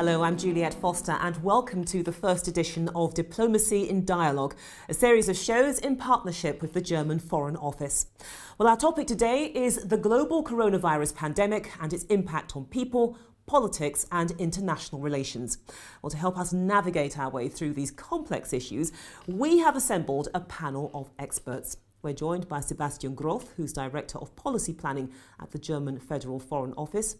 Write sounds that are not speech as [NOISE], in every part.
Hello, I'm Juliet Foster, and welcome to the first edition of Diplomacy in Dialogue, a series of shows in partnership with the German Foreign Office. Well, our topic today is the global coronavirus pandemic and its impact on people, politics, and international relations. Well, to help us navigate our way through these complex issues, we have assembled a panel of experts. We're joined by Sebastian Groth, who's Director of Policy Planning at the German Federal Foreign Office,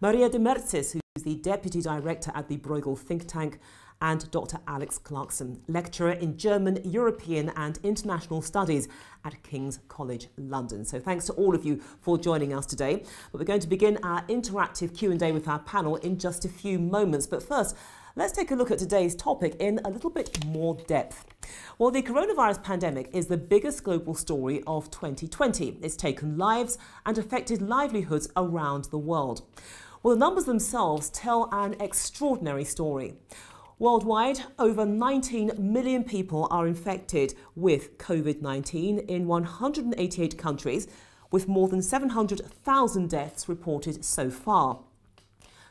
Maria Demertzis, who's the Deputy Director at the Bruegel think tank, and Dr. Alex Clarkson, lecturer in German, European and International Studies at King's College London. So thanks to all of you for joining us today. But we're going to begin our interactive Q&A with our panel in just a few moments. But first, Let's take a look at today's topic in a little bit more depth. Well, the coronavirus pandemic is the biggest global story of 2020. It's taken lives and affected livelihoods around the world. Well, the numbers themselves tell an extraordinary story. Worldwide, over 19 million people are infected with COVID 19 in 188 countries, with more than 700,000 deaths reported so far.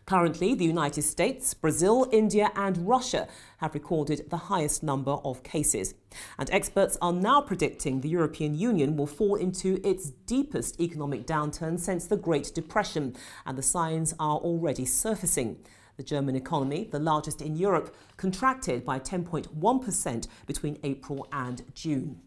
Currently, the United States, Brazil, India, and Russia have recorded the highest number of cases. And experts are now predicting the European Union will fall into its deepest economic downturn since the Great Depression, and the signs are already surfacing. The German economy, the largest in Europe, contracted by 10.1% between April and June.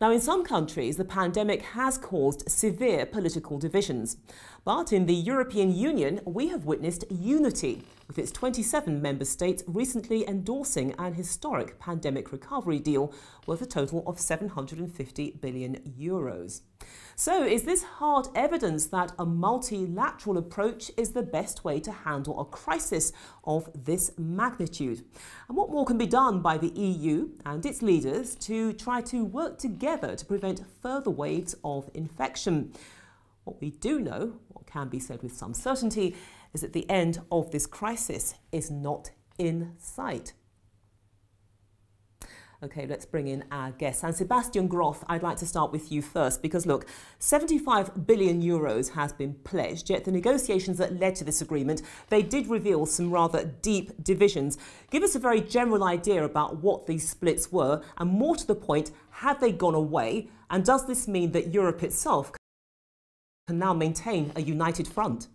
Now, in some countries, the pandemic has caused severe political divisions. But in the European Union, we have witnessed unity, with its 27 member states recently endorsing an historic pandemic recovery deal worth a total of 750 billion euros. So, is this hard evidence that a multilateral approach is the best way to handle a crisis of this magnitude? And what more can be done by the EU and its leaders to try to work together to prevent further waves of infection? What we do know, what can be said with some certainty, is that the end of this crisis is not in sight. Okay, let's bring in our guests. And Sebastian Groth, I'd like to start with you first because look, 75 billion euros has been pledged, yet the negotiations that led to this agreement, they did reveal some rather deep divisions. Give us a very general idea about what these splits were, and more to the point, have they gone away? And does this mean that Europe itself can now maintain a united front?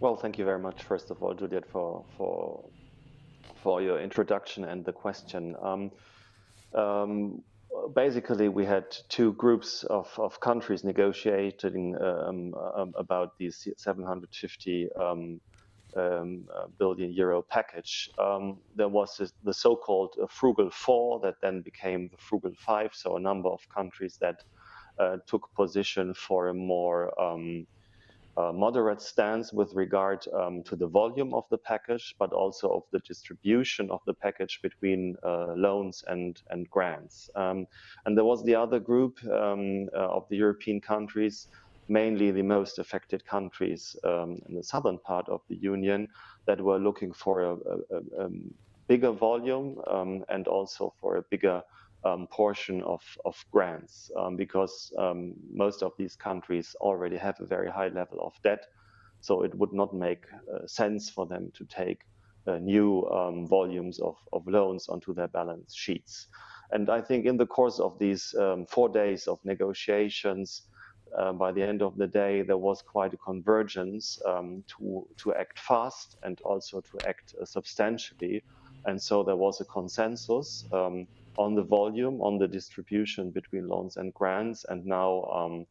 Well, thank you very much, first of all, Juliet, for for for your introduction and the question. Um, um, basically, we had two groups of, of countries negotiating um, um about these 750 um, um, billion euro package. there was this, the so-called Frugal Four that then became the Frugal Five, so a number of countries that uh, took position for a more uh, moderate stance with regard um, to the volume of the package, but also of the distribution of the package between uh, loans and, and grants. Um, and there was the other group um, uh, of the European countries, mainly the most affected countries um, in the southern part of the Union, that were looking for a, a, a bigger volume um, and also for a bigger um, portion of, of grants um, because um, most of these countries already have a very high level of debt. So it would not make uh, sense for them to take uh, new um, volumes of, of loans onto their balance sheets. And I think in the course of these um, four days of negotiations, uh, by the end of the day, there was quite a convergence um, to, to act fast and also to act uh, substantially. And so there was a consensus on the volume, on the distribution between loans and grants, and now um,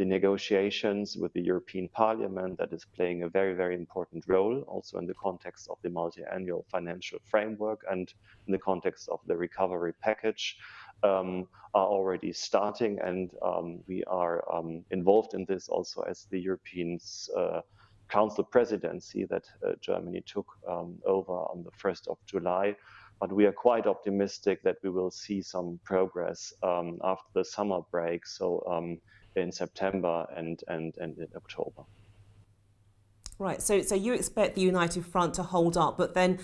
the negotiations with the European Parliament that is playing a very, very important role also in the context of the multi-annual financial framework and in the context of the recovery package um, are already starting and um, we are um, involved in this also as the European uh, Council presidency that uh, Germany took um, over on the 1st of July but we are quite optimistic that we will see some progress um, after the summer break, so um, in September and, and, and in October. Right, so, so you expect the United Front to hold up, but then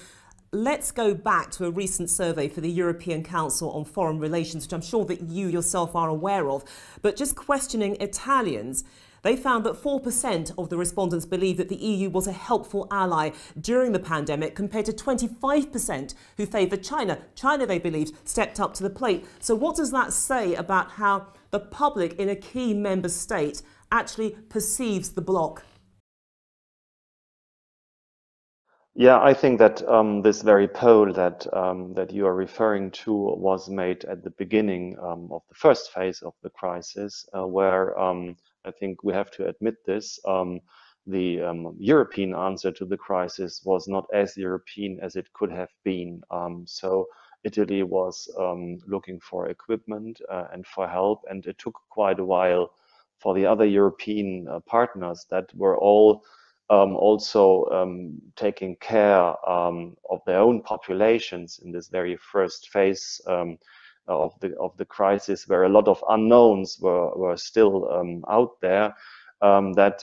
let's go back to a recent survey for the European Council on Foreign Relations, which I'm sure that you yourself are aware of, but just questioning Italians they found that 4% of the respondents believed that the EU was a helpful ally during the pandemic, compared to 25% who favoured China. China, they believed, stepped up to the plate. So, what does that say about how the public in a key member state actually perceives the bloc? Yeah, I think that um, this very poll that um, that you are referring to was made at the beginning um, of the first phase of the crisis, uh, where um, I think we have to admit this. Um, the um, European answer to the crisis was not as European as it could have been. so Italy was looking for equipment uh, and for help, and it took quite a while for the other European uh, partners that were all um, also um, taking care um, of their own populations in this very first phase um, of the of the crisis, where a lot of unknowns were were still um, out there. Um, that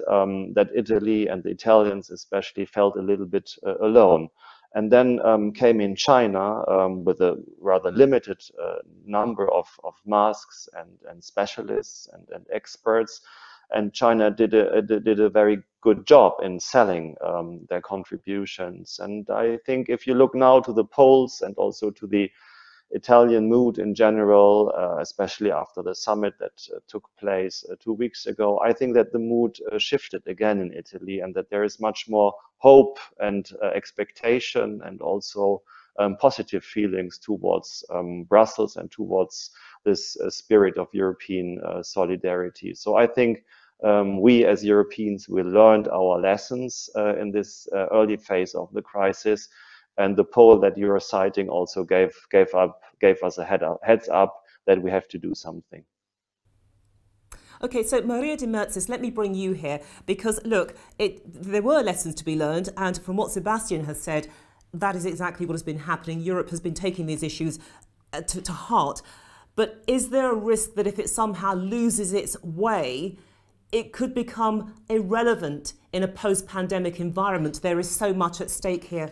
that Italy and the Italians especially felt a little bit uh, alone. And then came in China with a rather limited uh, number of, of masks and, and specialists and, and experts and China did a, did a very good job in selling um, their contributions. And I think if you look now to the polls and also to the Italian mood in general, uh, especially after the summit that uh, took place uh, two weeks ago, I think that the mood uh, shifted again in Italy and that there is much more hope and uh, expectation and also um, positive feelings towards um, Brussels and towards this uh, spirit of European solidarity. So I think um, we as Europeans, we learned our lessons in this early phase of the crisis. And the poll that you are citing also gave, gave, up, gave us a head up, heads up that we have to do something. Okay, so Maria Demertzis, let me bring you here because look, it, there were lessons to be learned, and from what Sebastian has said, that is exactly what has been happening. Europe has been taking these issues uh, to, to heart. But is there a risk that if it somehow loses its way, it could become irrelevant in a post pandemic environment. There is so much at stake here.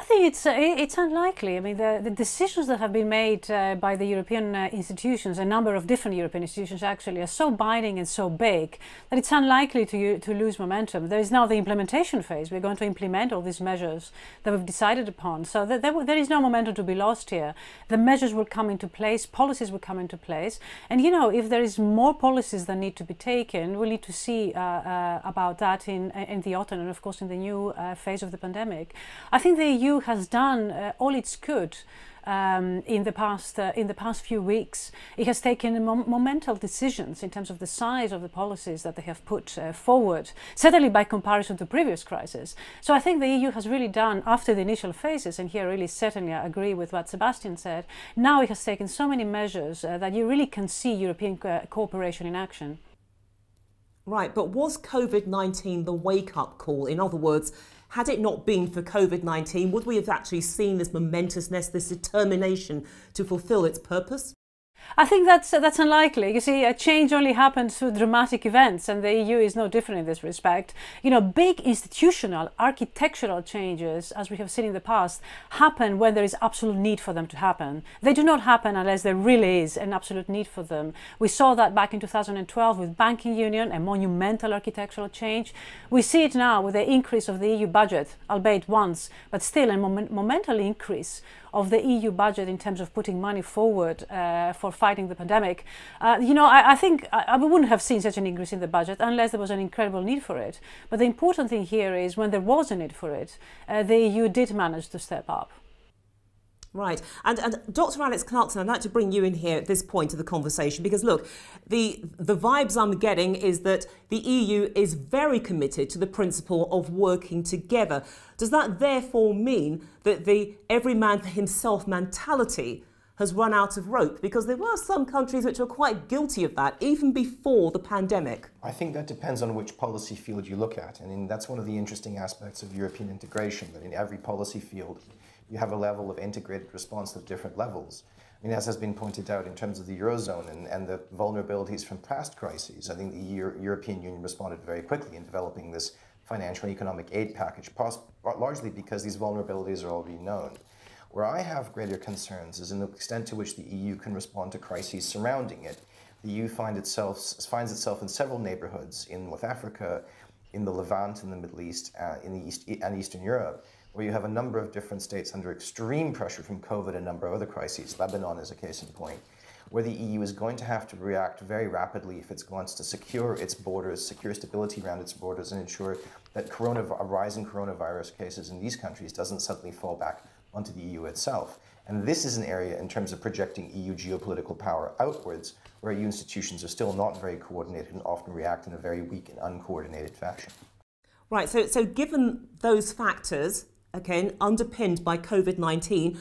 I think it's uh, it's unlikely. I mean, the, the decisions that have been made uh, by the European uh, institutions, a number of different European institutions actually, are so binding and so big that it's unlikely to to lose momentum. There is now the implementation phase. We're going to implement all these measures that we've decided upon. So there, there is no momentum to be lost here. The measures will come into place, policies will come into place, and you know, if there is more policies that need to be taken, we'll need to see uh, uh, about that in in the autumn and of course in the new uh, phase of the pandemic. I think the EU EU has done uh, all it could um, in the past uh, in the past few weeks. It has taken mom decisions in terms of the size of the policies that they have put uh, forward, certainly by comparison to previous crises. So I think the EU has really done after the initial phases, and here I really certainly I agree with what Sebastian said. Now it has taken so many measures uh, that you really can see European co cooperation in action. Right, but was COVID 19 the wake up call? In other words, had it not been for COVID 19, would we have actually seen this momentousness, this determination to fulfill its purpose? I think that's that's unlikely. You see, a change only happens through dramatic events, and the EU is no different in this respect. You know, big institutional, architectural changes, as we have seen in the past, happen when there is absolute need for them to happen. They do not happen unless there really is an absolute need for them. We saw that back in 2012 with banking union, a monumental architectural change. We see it now with the increase of the EU budget, albeit once, but still a moment, monumental increase of the EU budget in terms of putting money forward uh, for fighting the pandemic. Uh, you know, I, I think I, I, wouldn't have seen such an increase in the budget unless there was an incredible need for it. But the important thing here is when there was a need for it, uh, the EU did manage to step up. Right. And, and Dr. Alex Clarkson, I'd like to bring you in here at this point of the conversation because, look, the, the vibes I'm getting is that the EU is very committed to the principle of working together. Does that therefore mean that the every man for himself mentality has run out of rope? Because there were some countries which were quite guilty of that even before the pandemic. I think that depends on which policy field you look at. And that's one of the interesting aspects of European integration, that in every policy field, you have a level of integrated response at different levels. I mean, as has been pointed out in terms of the Eurozone and, and the vulnerabilities from past crises, I think the Euro European Union responded very quickly in developing this financial and economic aid package, largely because these vulnerabilities are already known. Where I have greater concerns is in the extent to which the EU can respond to crises surrounding it, The EU find itself, finds itself in several neighborhoods in North Africa, in the Levant, in the Middle East, uh, in the East and Eastern Europe, where you have a number of different states under extreme pressure from COVID and a number of other crises. Lebanon is a case in point, where the EU is going to have to react very rapidly if it wants to secure its borders, secure stability around its borders, and ensure that corona, a rise in coronavirus cases in these countries doesn't suddenly fall back onto the EU itself. And this is an area in terms of projecting EU geopolitical power outwards, where EU institutions are still not very coordinated and often react in a very weak and uncoordinated fashion. Right, so, so given those factors, again, underpinned by COVID 19,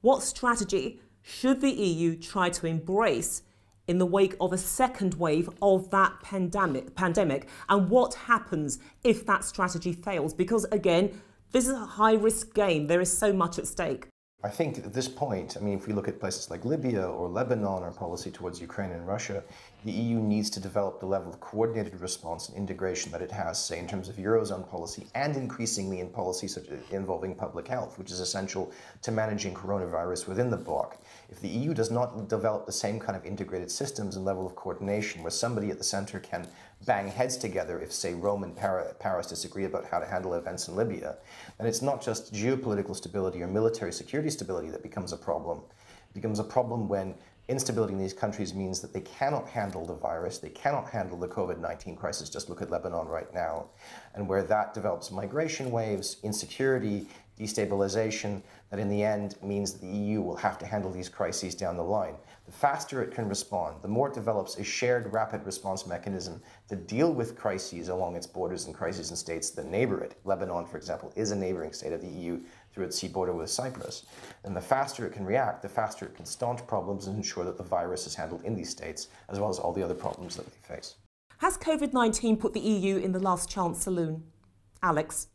what strategy should the EU try to embrace in the wake of a second wave of that pandemic, pandemic? And what happens if that strategy fails? Because, again, this is a high risk game. There is so much at stake. I think at this point, I mean, if we look at places like Libya or Lebanon or policy towards Ukraine and Russia, the EU needs to develop the level of coordinated response and integration that it has, say, in terms of Eurozone policy and increasingly in policies such as involving public health, which is essential to managing coronavirus within the bloc. If the EU does not develop the same kind of integrated systems and level of coordination where somebody at the center can bang heads together if, say, Rome and Paris disagree about how to handle events in Libya, then it's not just geopolitical stability or military security stability that becomes a problem. It becomes a problem when instability in these countries means that they cannot handle the virus, they cannot handle the COVID 19 crisis. Just look at Lebanon right now. And where that develops migration waves, insecurity, destabilization, that in the end means that the EU will have to handle these crises down the line. The faster it can respond, the more it develops a shared rapid response mechanism to deal with crises along its borders and crises in states that neighbor it. Lebanon, for example, is a neighboring state of the EU through its sea border with Cyprus. And the faster it can react, the faster it can staunch problems and ensure that the virus is handled in these states, as well as all the other problems that they face. Has COVID 19 put the EU in the last chance saloon? Alex?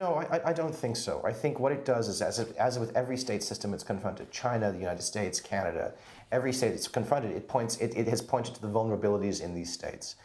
No, I, I, don't think so. I think what it does is, as, it, as with every state system, it's confronted China, the United States, Canada. Every state it's confronted, it points, it, it has pointed to the vulnerabilities in these states.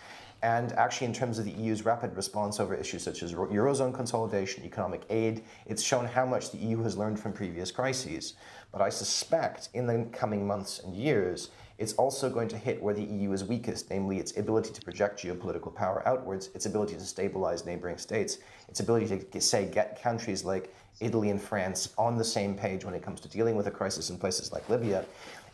And actually, in terms of the EU's rapid response over issues such as Eurozone consolidation, economic aid, it's shown how much the EU has learned from previous crises. But I suspect in the coming months and years, it's also going to hit where the EU is weakest, namely its ability to project geopolitical power outwards, its ability to stabilize neighboring states, its ability to, say, get countries like Italy and France on the same page when it comes to dealing with a crisis in places like Libya.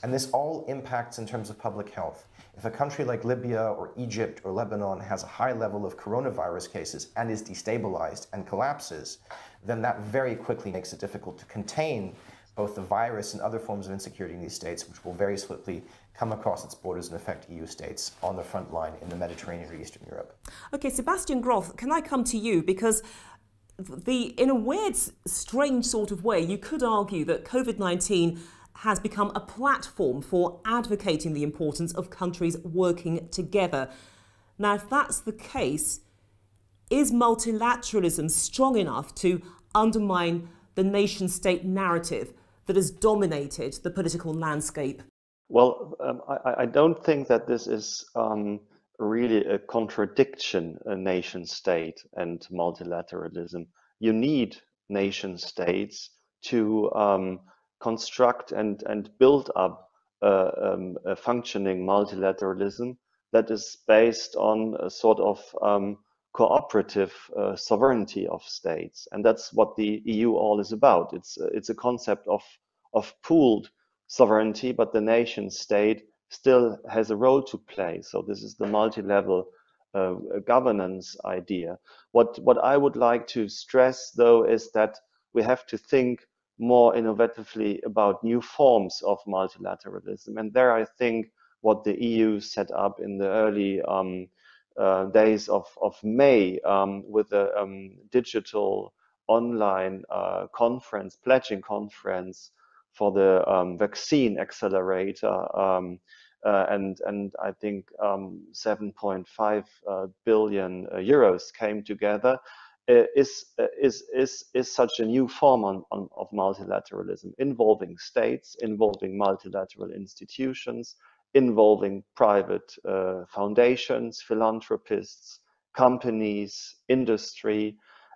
And this all impacts in terms of public health. If a country like Libya or Egypt or Lebanon has a high level of coronavirus cases and is destabilized and collapses, then that very quickly makes it difficult to contain both the virus and other forms of insecurity in these states, which will very swiftly come across its borders and affect EU states on the front line in the Mediterranean or Eastern Europe. Okay, Sebastian Groth, can I come to you? Because the in a weird, strange sort of way, you could argue that COVID 19 has become a platform for advocating the importance of countries working together. Now, if that's the case, is multilateralism strong enough to undermine the nation state narrative that has dominated the political landscape? Well, um, I, I, don't think that this is um, really a contradiction, a nation state and multilateralism. You need nation states to um, construct and, and build up a, um, functioning multilateralism that is based on a sort of um, cooperative uh, sovereignty of states. And that's what the EU all is about. It's, it's a concept of, of pooled sovereignty, but the nation state still has a role to play. So this is the multi-level uh, governance idea. What, what I would like to stress, though, is that we have to think more innovatively about new forms of multilateralism. And there I think what the EU set up in the early um, uh, days of, of May um, with a um, digital online uh, conference, pledging conference for the um, vaccine accelerator. Um, uh, and and I think um, 7.5 uh, billion uh, euros came together uh, is, is, is, is such a new form on, on, of multilateralism, involving states, involving multilateral institutions, involving private foundations, philanthropists, companies, industry.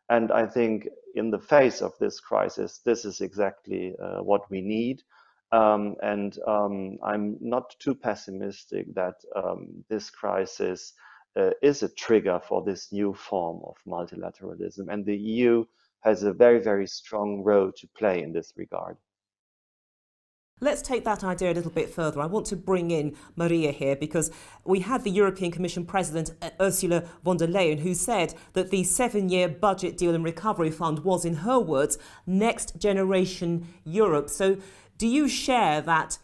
And I think in the face of this crisis, this is exactly uh, what we need. Um, and um, I'm not too pessimistic that um, this crisis uh, is a trigger for this new form of multilateralism. And the EU has a very, very strong role to play in this regard. Let's take that idea a little bit further. I want to bring in Maria here because we had the European Commission President uh, Ursula von der Leyen who said that the seven year budget deal and recovery fund was, in her words, next generation Europe. So, do you share that?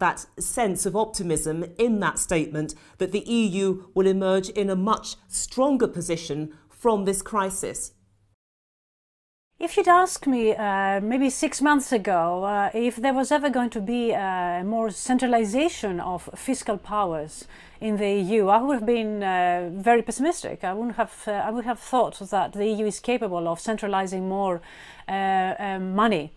That sense of optimism in that statement that the EU will emerge in a much stronger position from this crisis? If you'd asked me uh, maybe six months ago uh, if there was ever going to be uh, more centralization of fiscal powers in the EU, I would have been uh, very pessimistic. I wouldn't have. Uh, I would have thought that the EU is capable of centralizing more um, money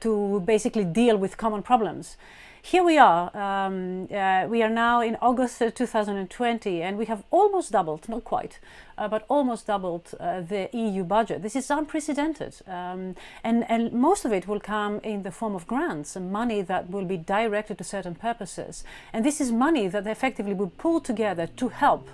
to basically deal with common problems here we are. Um, uh, we are now in August 2020, and we have almost doubled, not quite, uh, but almost doubled uh, the EU budget. This is unprecedented, um, and and most of it will come in the form of grants and money that will be directed to certain purposes. And this is money that effectively will pull together to help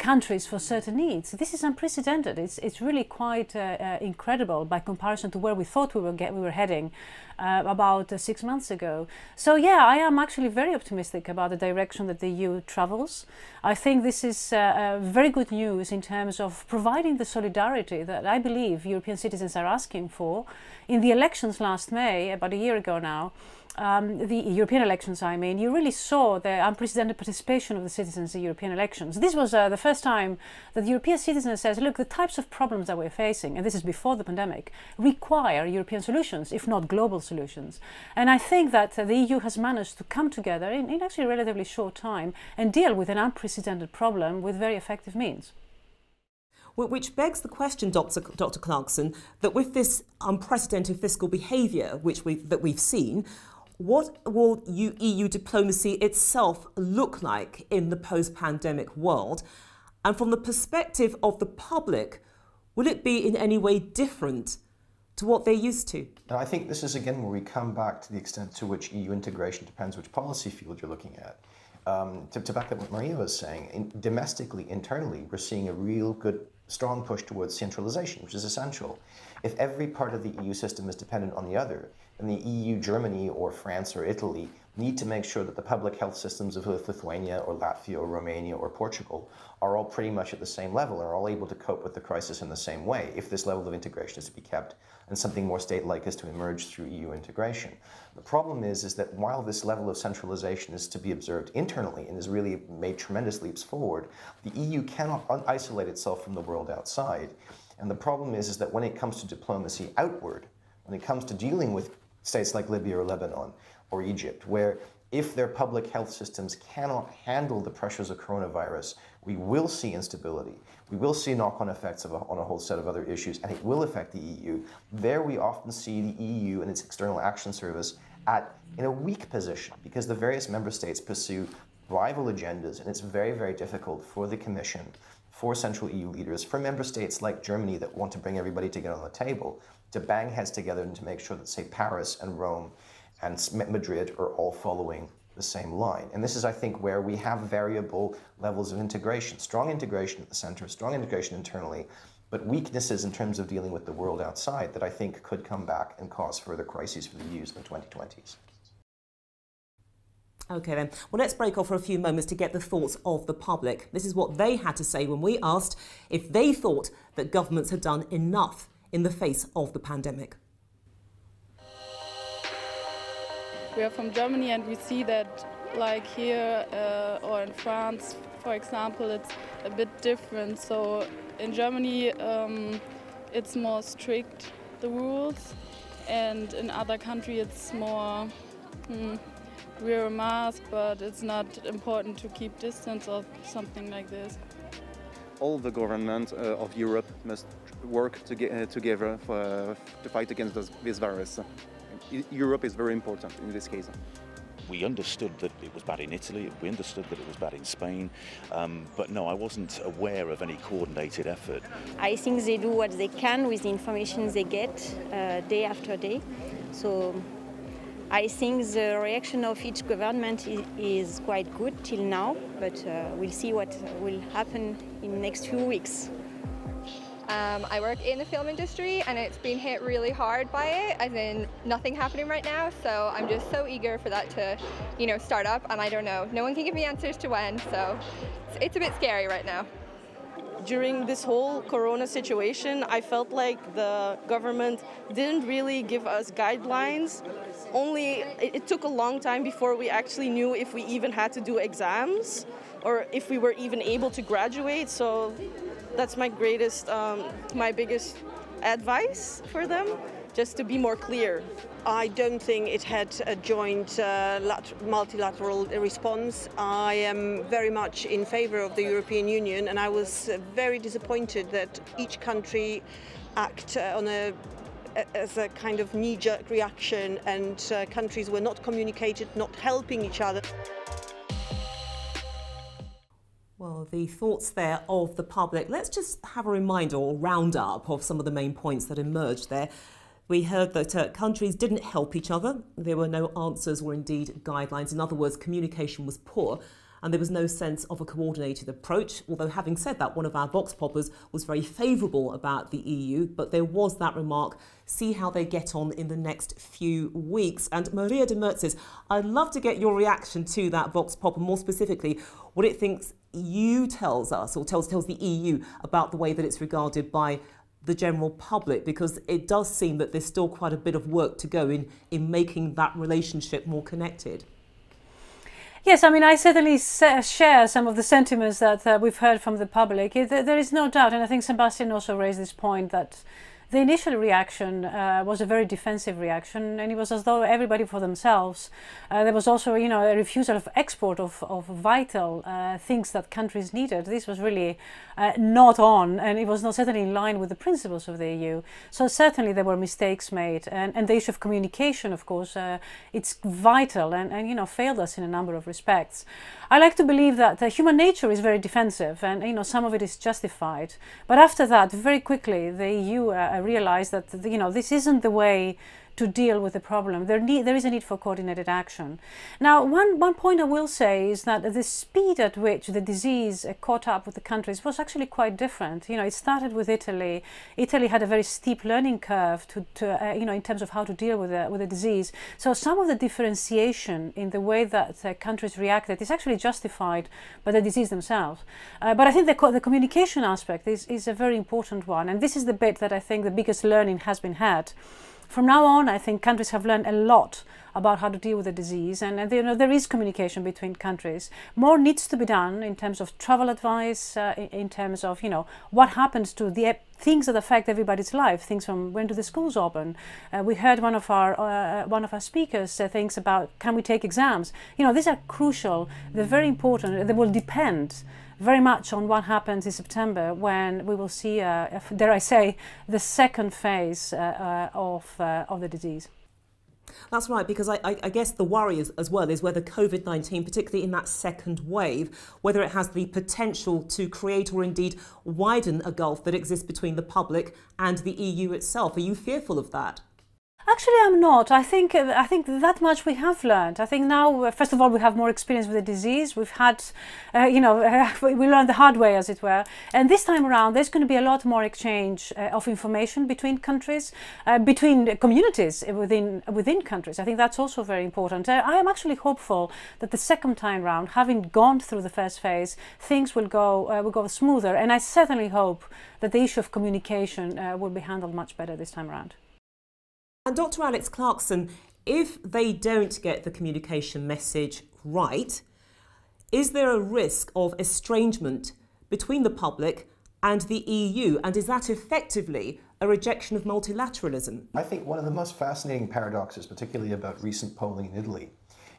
countries for certain needs. This is unprecedented. It's, it's really quite uh, uh, incredible by comparison to where we thought we were, get, we were heading uh, about uh, six months ago. So, yeah, I am actually very optimistic about the direction that the EU travels. I think this is very good news in terms of providing the solidarity that I believe European citizens are asking for. In the elections last May, about a year ago now, um, the European elections, I mean, you really saw the unprecedented participation of the citizens in European elections. This was uh, the first time that the European citizens says, look, the types of problems that we're facing, and this is before the pandemic, require European solutions, if not global solutions. And I think that uh, the EU has managed to come together in, in actually a relatively short time and deal with an unprecedented problem with very effective means. Which begs the question, Dr. Dr. Clarkson, that with this unprecedented fiscal behaviour which we that we've seen, what will EU diplomacy itself look like in the post pandemic world? And from the perspective of the public, will it be in any way different to what they're used to? I think this is again where we come back to the extent to which EU integration depends which policy field you're looking at. Um, to, to, back up what Maria was saying, in, domestically, internally, we're seeing a real good, strong push towards centralization, which is essential. If every part of the EU system is dependent on the other, and the EU, Germany, or France or Italy need to make sure that the public health systems of Lithuania or Latvia or Romania or Portugal are all pretty much at the same level and are all able to cope with the crisis in the same way if this level of integration is to be kept and something more state-like is to emerge through EU integration. The problem is, is that while this level of centralization is to be observed internally and has really made tremendous leaps forward, the EU cannot isolate itself from the world outside. And the problem is, is that when it comes to diplomacy outward, when it comes to dealing with states like Libya or Lebanon or Egypt, where if their public health systems cannot handle the pressures of coronavirus, we will see instability. We will see knock on effects a, on a whole set of other issues, and it will affect the EU. There, we often see the EU and its External Action Service at in a weak position because the various member states pursue rival agendas, and it's very, very difficult for the Commission, for central EU leaders, for member states like Germany that want to bring everybody together on the table to bang heads together and to make sure that, say, Paris and Rome and Madrid are all following the same line. And this is, I think, where we have variable levels of integration strong integration at the center, strong integration internally, but weaknesses in terms of dealing with the world outside that I think could come back and cause further crises for the EU in the 2020s. Okay, then. Well, let's break off for a few moments to get the thoughts of the public. This is what they had to say when we asked if they thought that governments had done enough in the face of the pandemic. We are from Germany and we see that like here uh, or in France, for example, it's a bit different. So in Germany, um, it's more strict, the rules, and in other countries it's more hmm, wear a mask, but it's not important to keep distance or something like this. All the government uh, of Europe must work to get, uh, together for, to fight against this, this virus. Europe is very important in this case. We understood that it was bad in Italy, we understood that it was bad in Spain, um, but no, I wasn't aware of any coordinated effort. I think they do what they can with the information they get uh, day after day. So I think the reaction of each government is, quite good till now, but uh, we'll see what will happen in the next few weeks. Um, I work in the film industry and it's been hit really hard by it, as in nothing happening right now. So I'm just so eager for that to, you know, start up. And I don't know, no one can give me answers to when. So it's, it's a bit scary right now during this whole corona situation, I felt like the government didn't really give us guidelines. Only it, it, took a long time before we actually knew if we even had to do exams or if we were even able to graduate. So that's my greatest, um, my biggest advice for them, just to be more clear. I don't think it had a joint uh, multilateral response. I am very much in favor of the European Union and I was very disappointed that each country act uh, on a as a kind of knee-jerk reaction and uh, countries were not communicated, not helping each other. Well, the thoughts there of the public. Let's just have a reminder or roundup of some of the main points that emerged there. We heard that uh, countries didn't help each other. There were no answers or indeed guidelines. In other words, communication was poor and there was no sense of a coordinated approach. Although, having said that, one of our Vox poppers was very favourable about the EU, but there was that remark see how they get on in the next few weeks. And Maria Demertzis, I'd love to get your reaction to that Vox pop, and more specifically, what it thinks EU tells us or tells, tells the EU about the way that it's regarded by the general public because it does seem that there's still quite a bit of work to go in in making that relationship more connected. Yes, I mean, I certainly share some of the sentiments that uh, we've heard from the public. There is no doubt, and I think Sebastian also raised this point that the initial reaction uh, was a very defensive reaction, and it was as though everybody for themselves. Uh, there was also, you know, a refusal of export of, of vital uh, things that countries needed. This was really uh, not on, and it was not certainly in line with the principles of the EU. So certainly there were mistakes made, and, and the issue of communication, of course, uh, it's vital, and, and you know, failed us in a number of respects. I like to believe that human nature is very defensive, and you know, some of it is justified. But after that, very quickly, the EU uh, realize that you know this isn't the way to deal with the problem. There, need, there is a need for coordinated action. Now, one, one point I will say is that the speed at which the disease caught up with the countries was actually quite different. You know, it started with Italy. Italy had a very steep learning curve to, to uh, you know, in terms of how to deal with the, with the disease. So some of the differentiation in the way that uh, countries reacted is actually justified by the disease themselves. Uh, but I think the, co the communication aspect is, is a very important one. And this is the bit that I think the biggest learning has been had. From now on, I think countries have learned a lot about how to deal with the disease, and, you know, there is communication between countries. More needs to be done in terms of travel advice, uh, in, in, terms of you know what happens to the things that affect everybody's life. Things from when do the schools open? Uh, we heard one of our uh, one of our speakers say things about can we take exams? You know, these are crucial. They're very important. They will depend very much on what happens in September when we will see, uh, dare I say, the second phase uh, uh, of, uh, of the disease. That's right, because I, I, guess the worry is, as well is whether COVID 19, particularly in that second wave, whether it has the potential to create or indeed widen a gulf that exists between the public and the EU itself. Are you fearful of that? Actually, I'm not. I think uh, I think that much we have learned. I think now, uh, first of all, we have more experience with the disease. We've had, uh, you know, [LAUGHS] uh, we learned the hard way, as it were. And this time around, there's going to be a lot more exchange uh, of information between countries, uh, between communities within within countries. I think that's also very important. I am actually hopeful that the second time round, having gone through the first phase, things will go will go smoother. And I certainly hope that the issue of communication will be handled much better this time around. And Dr. Alex Clarkson, if they don't get the communication message right, is there a risk of estrangement between the public and the EU? And is that effectively a rejection of multilateralism? I think one of the most fascinating paradoxes, particularly about recent polling in Italy,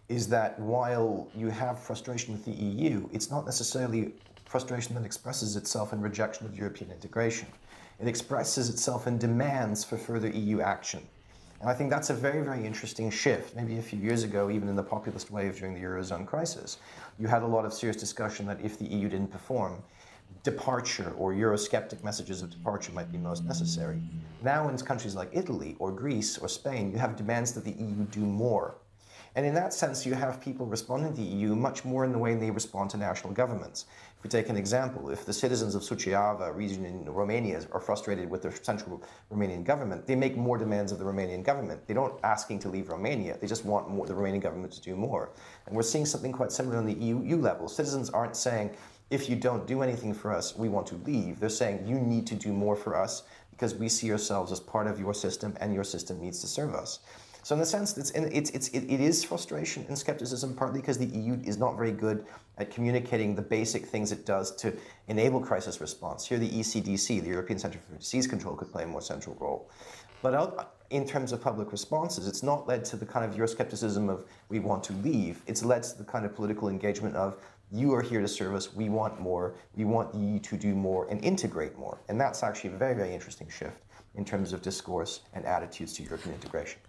is that while you have frustration with the EU, it's not necessarily frustration that expresses itself in rejection of European integration. It expresses itself in demands for further EU action. And I think that's a very, very interesting shift. Maybe a few years ago, even in the populist wave during the Eurozone crisis, you had a lot of serious discussion that if the EU didn't perform, departure or Eurosceptic messages of departure might be most necessary. Now, in countries like Italy or Greece or Spain, you have demands that the EU do more. And in that sense, you have people responding to the EU much more in the way they respond to national governments. If we take an example, if the citizens of Suceava region in Romania are frustrated with their central Romanian government, they make more demands of the Romanian government. They don't asking to leave Romania, they just want more, the Romanian government to do more. And we're seeing something quite similar on the EU level. Citizens aren't saying, if you don't do anything for us, we want to leave. They're saying, you need to do more for us because we see ourselves as part of your system and your system needs to serve us. So in a sense, it's, it's, it's, it, it is frustration and skepticism, partly because the EU is not very good at communicating the basic things it does to enable crisis response. Here, the ECDC, the European Centre for Disease Control, could play a more central role. But in terms of public responses, it's not led to the kind of Euroscepticism of we want to leave. It's led to the kind of political engagement of you are here to serve us, we want more, we want you to do more and integrate more. And that's actually a very, very interesting shift in terms of discourse and attitudes to European integration.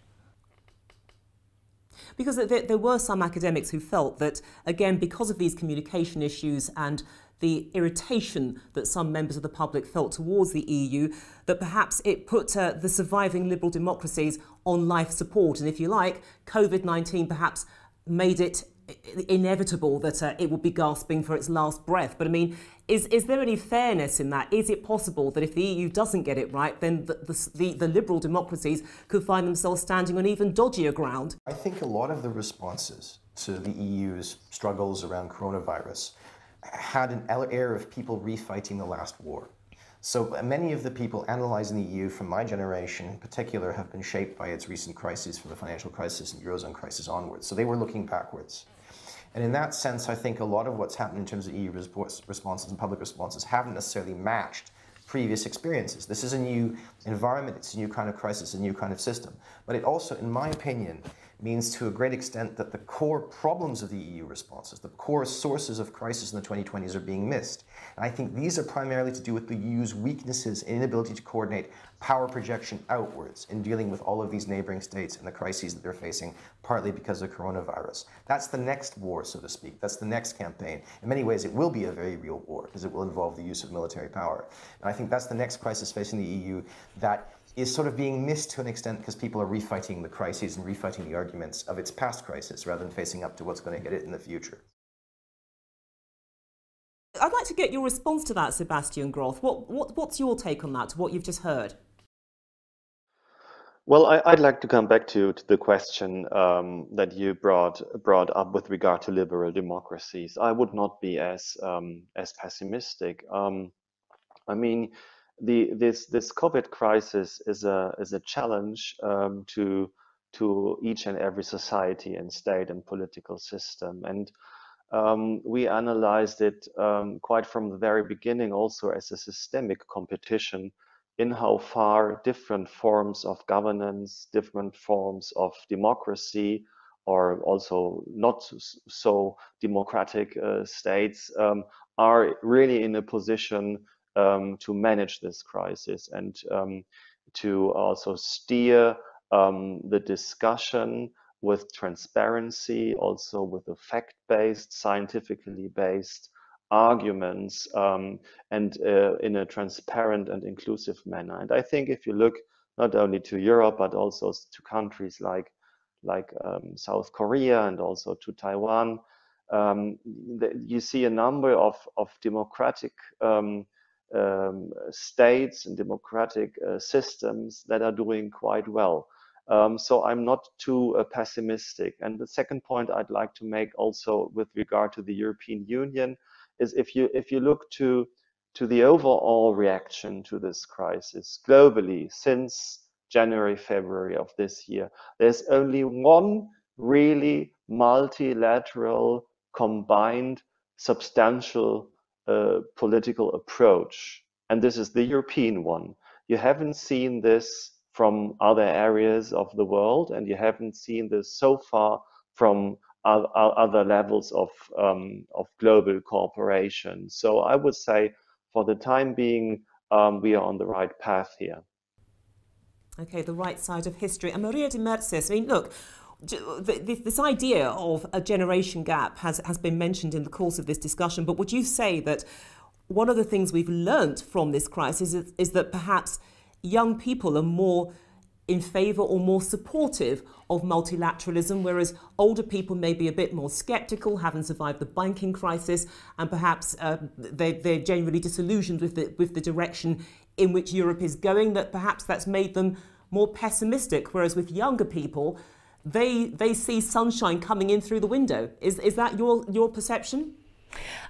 Because there, there, were some academics who felt that, again, because of these communication issues and the irritation that some members of the public felt towards the EU, that perhaps it put uh, the surviving liberal democracies on life support. And if you like, COVID 19 perhaps made it inevitable that uh, it would be gasping for its last breath. But I mean, is, is there any fairness in that? Is it possible that if the EU doesn't get it right, then the, the, the, the liberal democracies could find themselves standing on even dodgier ground? I think a lot of the responses to the EU's struggles around coronavirus had an air of people refighting the last war. So uh, many of the people analyzing the EU from my generation in particular have been shaped by its recent crises from the financial crisis and Eurozone crisis onwards. So they were looking backwards. And in that sense, I think a lot of what's happened in terms of EU responses and public responses haven't necessarily matched previous experiences. This is a new environment, it's a new kind of crisis, a new kind of system. But it also, in my opinion, means to a great extent that the core problems of the EU responses, the core sources of crisis in the 2020s are being missed. And I think these are primarily to do with the EU's weaknesses and inability to coordinate power projection outwards in dealing with all of these neighboring states and the crises that they're facing, partly because of coronavirus. That's the next war, so to speak. That's the next campaign. In many ways, it will be a very real war because it will involve the use of military power. And I think that's the next crisis facing the EU that is sort of being missed to an extent because people are refighting the crises and refighting the arguments of its past crisis rather than facing up to what's going to hit it in the future. I'd like to get your response to that, Sebastian Groth. What, what, what's your take on that, what you've just heard? Well, I, would like to come back to, to the question um, that you brought brought up with regard to liberal democracies. I would not be as um, as pessimistic. Um, I mean, the this this COVID crisis is a is a challenge um, to to each and every society and state and political system, and um, we analyzed it um, quite from the very beginning also as a systemic competition in how far different forms of governance, different forms of democracy, or also not so democratic uh, states um, are really in a position um, to manage this crisis and um, to also steer um, the discussion with transparency, also with fact-based, scientifically based arguments um, and uh, in a transparent and inclusive manner. And I think if you look not only to Europe, but also to countries like like um, South Korea and also to Taiwan, um, you see a number of, of democratic um, um, states and democratic uh, systems that are doing quite well. Um, so I'm not too uh, pessimistic. And the second point I'd like to make also with regard to the European Union is if you if you look to to the overall reaction to this crisis globally since January, February of this year, there's only one really multilateral, combined, substantial political approach. And this is the European one. You haven't seen this from other areas of the world, and you haven't seen this so far from other levels of, um, of global cooperation. So I would say for the time being, um, we are on the right path here. Okay, the right side of history. And Maria Demertzis, I mean, look, this idea of a generation gap has, has been mentioned in the course of this discussion, but would you say that one of the things we've learnt from this crisis is, is that perhaps young people are more in favour or more supportive of multilateralism, whereas older people may be a bit more sceptical, having survived the banking crisis, and perhaps uh, they, they're generally disillusioned with the, with the direction in which Europe is going, that perhaps that's made them more pessimistic, whereas with younger people, they, they see sunshine coming in through the window. Is, is that your, your perception?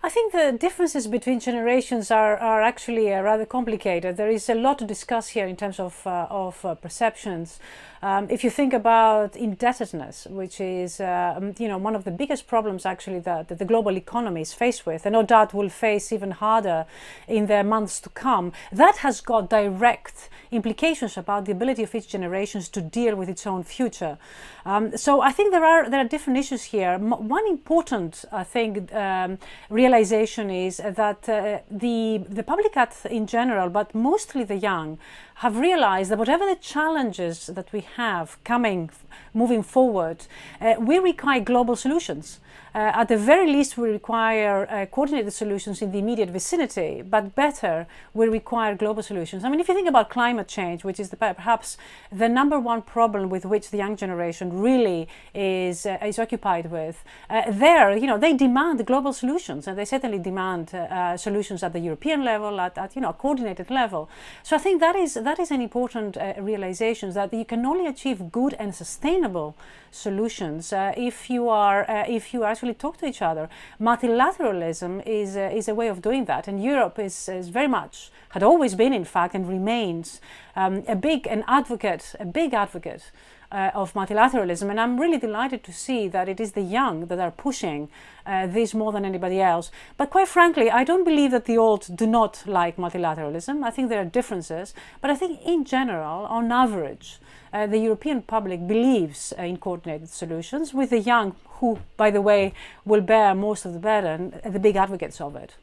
I think the differences between generations are, are actually uh, rather complicated. There is a lot to discuss here in terms of, uh, of uh, perceptions. Um, if you think about indebtedness, which is uh, um, you know one of the biggest problems actually that, that, the global economy is faced with, and no doubt will face even harder in the months to come, that has got direct implications about the ability of each generation to deal with its own future. Um, so I think there are there are different issues here. M one important, I think, um, realization is that uh, the the public at in general, but mostly the young, have realized that whatever the challenges that we have coming, moving forward, uh, we require global solutions. Uh, at the very least, we require uh, coordinated solutions in the immediate vicinity, but better, we require global solutions. I mean, if you think about climate change, which is the, perhaps the number one problem with which the young generation really is, uh, is occupied with, uh, there, you know, they demand global solutions, and they certainly demand uh, solutions at the European level, at, at, you know, a coordinated level. So I think that is, that is an important realization that you can only achieve good and sustainable solutions if you are, if you actually talk to each other. Multilateralism is, uh, is a way of doing that, and Europe is, is very much, had always been, in fact, and remains um, a big an advocate, a big advocate uh, of multilateralism. And I'm really delighted to see that it is the young that are pushing uh, this more than anybody else. But quite frankly, I don't believe that the old do not like multilateralism. I think there are differences. But I think in general, on average, uh, the European public believes uh, in coordinated solutions, with the young, who, by the way, will bear most of the burden, the big advocates of it.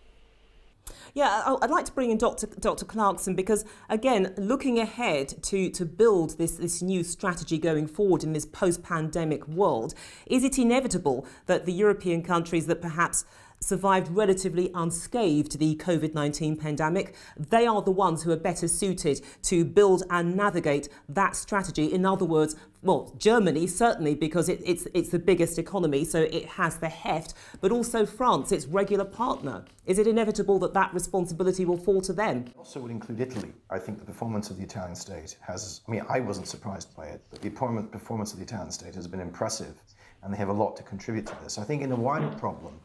Yeah, I'd like to bring in Dr. Dr. Clarkson because, again, looking ahead to, to build this, this new strategy going forward in this post pandemic world, is it inevitable that the European countries that perhaps survived relatively unscathed the COVID 19 pandemic. They are the ones who are better suited to build and navigate that strategy. In other words, well, Germany certainly because it, it's it's the biggest economy, so it has the heft, but also France, its regular partner. Is it inevitable that that responsibility will fall to them? Also, would include Italy. I think the performance of the Italian state has. I mean, I wasn't surprised by it, but the performance of the Italian state has been impressive, and they have a lot to contribute to this. I think in a wider problem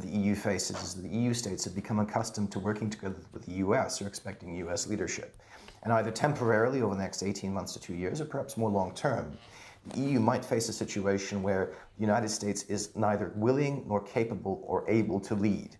the EU faces is that the EU states have become accustomed to working together with the US or expecting US leadership. And either temporarily over the next 18 months to two years, or perhaps more long term, the EU might face a situation where the United States is neither willing nor capable or able to lead.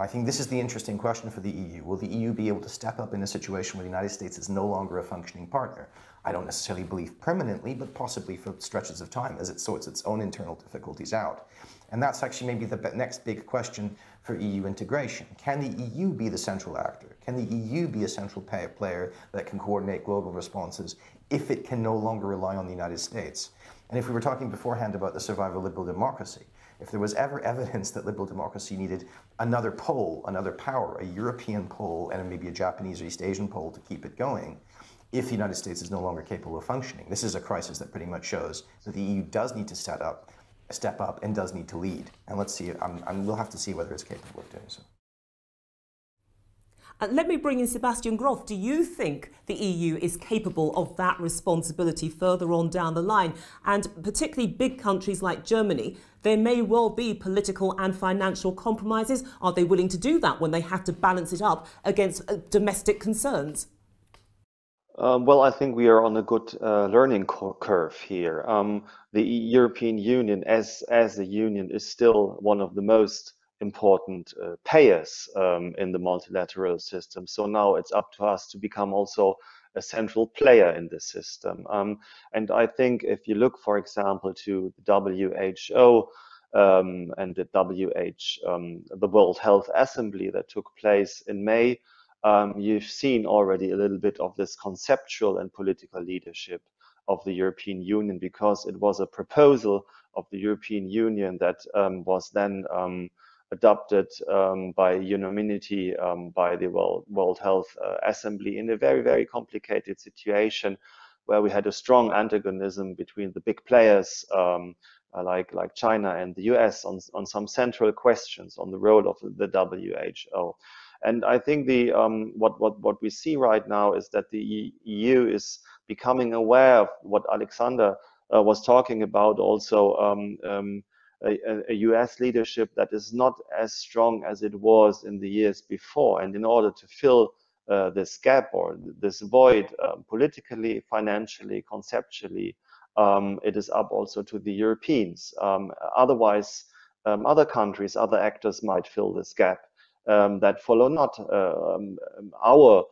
I think this is the interesting question for the EU. Will the EU be able to step up in a situation where the United States is no longer a functioning partner? I don't necessarily believe permanently, but possibly for stretches of time as it sorts its own internal difficulties out. And that's actually maybe the next big question for EU integration. Can the EU be the central actor? Can the EU be a central player that can coordinate global responses if it can no longer rely on the United States? And if we were talking beforehand about the survival of liberal democracy, if there was ever evidence that liberal democracy needed another pole, another power, a European pole and maybe a Japanese or East Asian pole to keep it going, if the United States is no longer capable of functioning. This is a crisis that pretty much shows that the EU does need to step up step up and does need to lead. And let's see, I'm, I'm, we'll have to see whether it's capable of doing so. And let me bring in Sebastian Groth. Do you think the EU is capable of that responsibility further on down the line? And particularly big countries like Germany, there may well be political and financial compromises. Are they willing to do that when they have to balance it up against uh, domestic concerns? Um, well, I think we are on a good uh, learning curve here. Um, the European Union, as as a union, is still one of the most important uh, payers um, in the multilateral system. So now it's up to us to become also a central player in this system. Um, and I think if you look, for example, to the WHO um, and the WH, um, the World Health Assembly that took place in May um, you've seen already a little bit of this conceptual and political leadership of the European Union because it was a proposal of the European Union that um, was then um, adopted um, by unanimity um, by the World, World Health uh, Assembly in a very, very complicated situation where we had a strong antagonism between the big players um, uh, like, like China and the US on, on some central questions on the role of the WHO. And I think the um, what, what, what we see right now is that the EU is becoming aware of what Alexander uh, was talking about also um, um, a, a, US leadership that is not as strong as it was in the years before. And in order to fill uh, this gap or this void um, politically, financially, conceptually, um, it is up also to the Europeans. Um, otherwise, um, other countries, other actors might fill this gap um, that follow not uh, our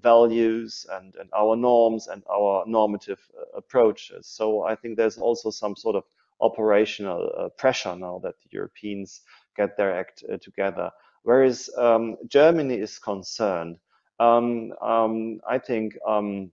values and, and our norms and our normative uh, approaches. So I think there's also some sort of operational uh, pressure now that the Europeans get their act uh, together. Whereas um, Germany is concerned, um, um, I think um,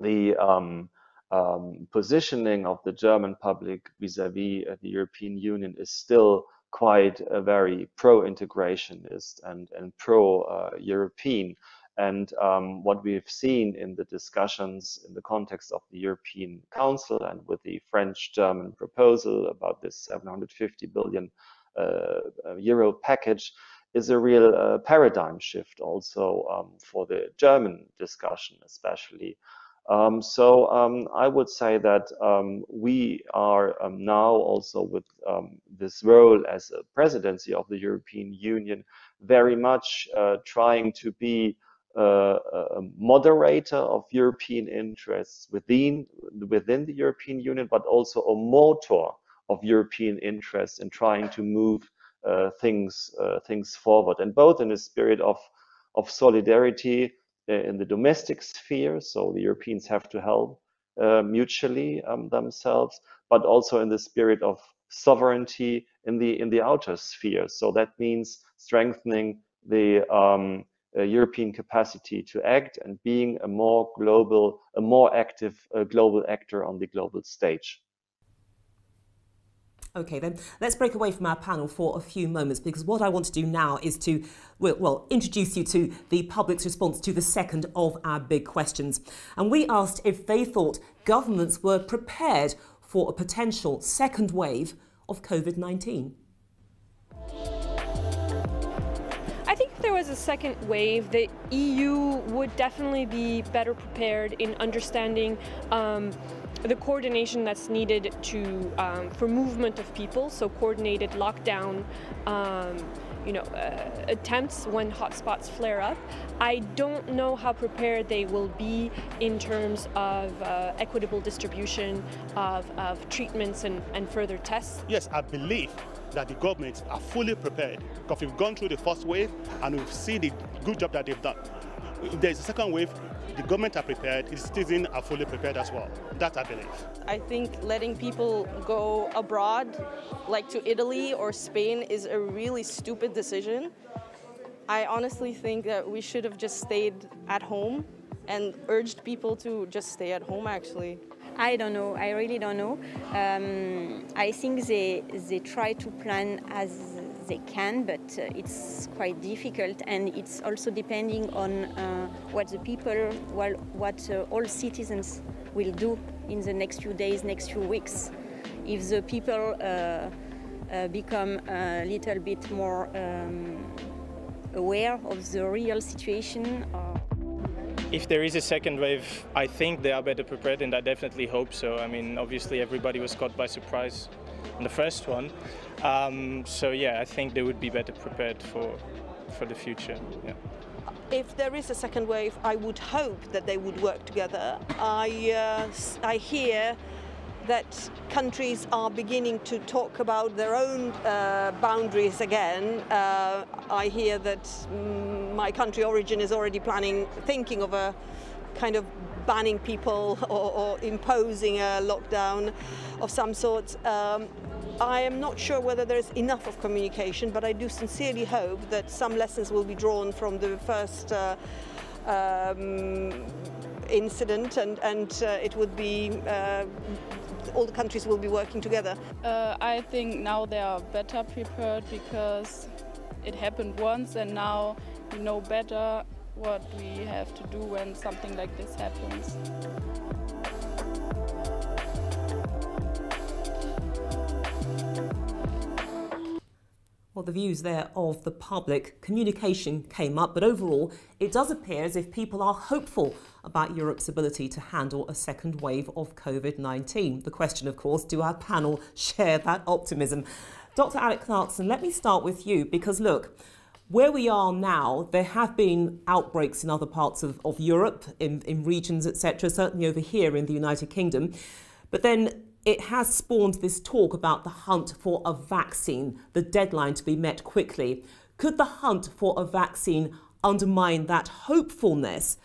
the um, um, positioning of the German public vis-à-vis -vis, the European Union is still quite a very pro-integrationist and, and pro-European. And um, what we've seen in the discussions in the context of the European Council and with the French-German proposal about this 750 billion uh, uh, euro package is a real uh, paradigm shift also um, for the German discussion, especially. Um, so um, I would say that um, we are um, now also with um, this role as a presidency of the European Union very much uh, trying to be a moderator of European interests within within the European Union, but also a motor of European interests in trying to move uh, things uh, things forward, and both in a spirit of of solidarity uh, in the domestic sphere, so the Europeans have to help uh, mutually um, themselves, but also in the spirit of sovereignty in the in the outer sphere. So that means strengthening the um, European capacity to act and being a more global, a more active uh, global actor on the global stage. Okay, then let's break away from our panel for a few moments because what I want to do now is to, well, introduce you to the public's response to the second of our big questions. And we asked if they thought governments were prepared for a potential second wave of COVID 19. Was a second wave, the EU would definitely be better prepared in understanding um, the coordination that's needed to um, for movement of people, so coordinated lockdown. Um, you know, uh, attempts when hotspots flare up. I don't know how prepared they will be in terms of uh, equitable distribution of, of treatments and, and further tests. Yes, I believe that the governments are fully prepared because we've gone through the first wave and we've seen the good job that they've done. If there's a second wave, the government are prepared, the citizens are fully prepared as well. That I believe. I think letting people go abroad, like to Italy or Spain, is a really stupid decision. I honestly think that we should have just stayed at home and urged people to just stay at home actually. I don't know. I really don't know. Um, I think they they try to plan as they can, but uh, it's quite difficult, and it's also depending on uh, what the people, well, what uh, all citizens will do in the next few days, next few weeks. If the people become a little bit more um, aware of the real situation. If there is a second wave, I think they are better prepared, and I definitely hope so. I mean, obviously, everybody was caught by surprise in the first one. Um, so yeah, I think they would be better prepared for for the future. Yeah. If there is a second wave, I would hope that they would work together. I uh, I hear that countries are beginning to talk about their own uh, boundaries again. Uh, I hear that mm, my country origin is already planning, thinking of a kind of banning people or, or imposing a lockdown of some sort. Um, I am not sure whether there's enough of communication, but I do sincerely hope that some lessons will be drawn from the first uh, um, incident and, and uh, it would be uh, all the countries will be working together? Uh, I think now they are better prepared because it happened once and now we know better what we have to do when something like this happens. Well, the views there of the public, communication came up, but overall, it does appear as if people are hopeful about Europe's ability to handle a second wave of COVID 19. The question, of course, do our panel share that optimism? Dr. Alex Clarkson, let me start with you because look, where we are now, there have been outbreaks in other parts of, of Europe, in, in regions, etc., certainly over here in the United Kingdom. But then it has spawned this talk about the hunt for a vaccine, the deadline to be met quickly. Could the hunt for a vaccine undermine that hopefulness?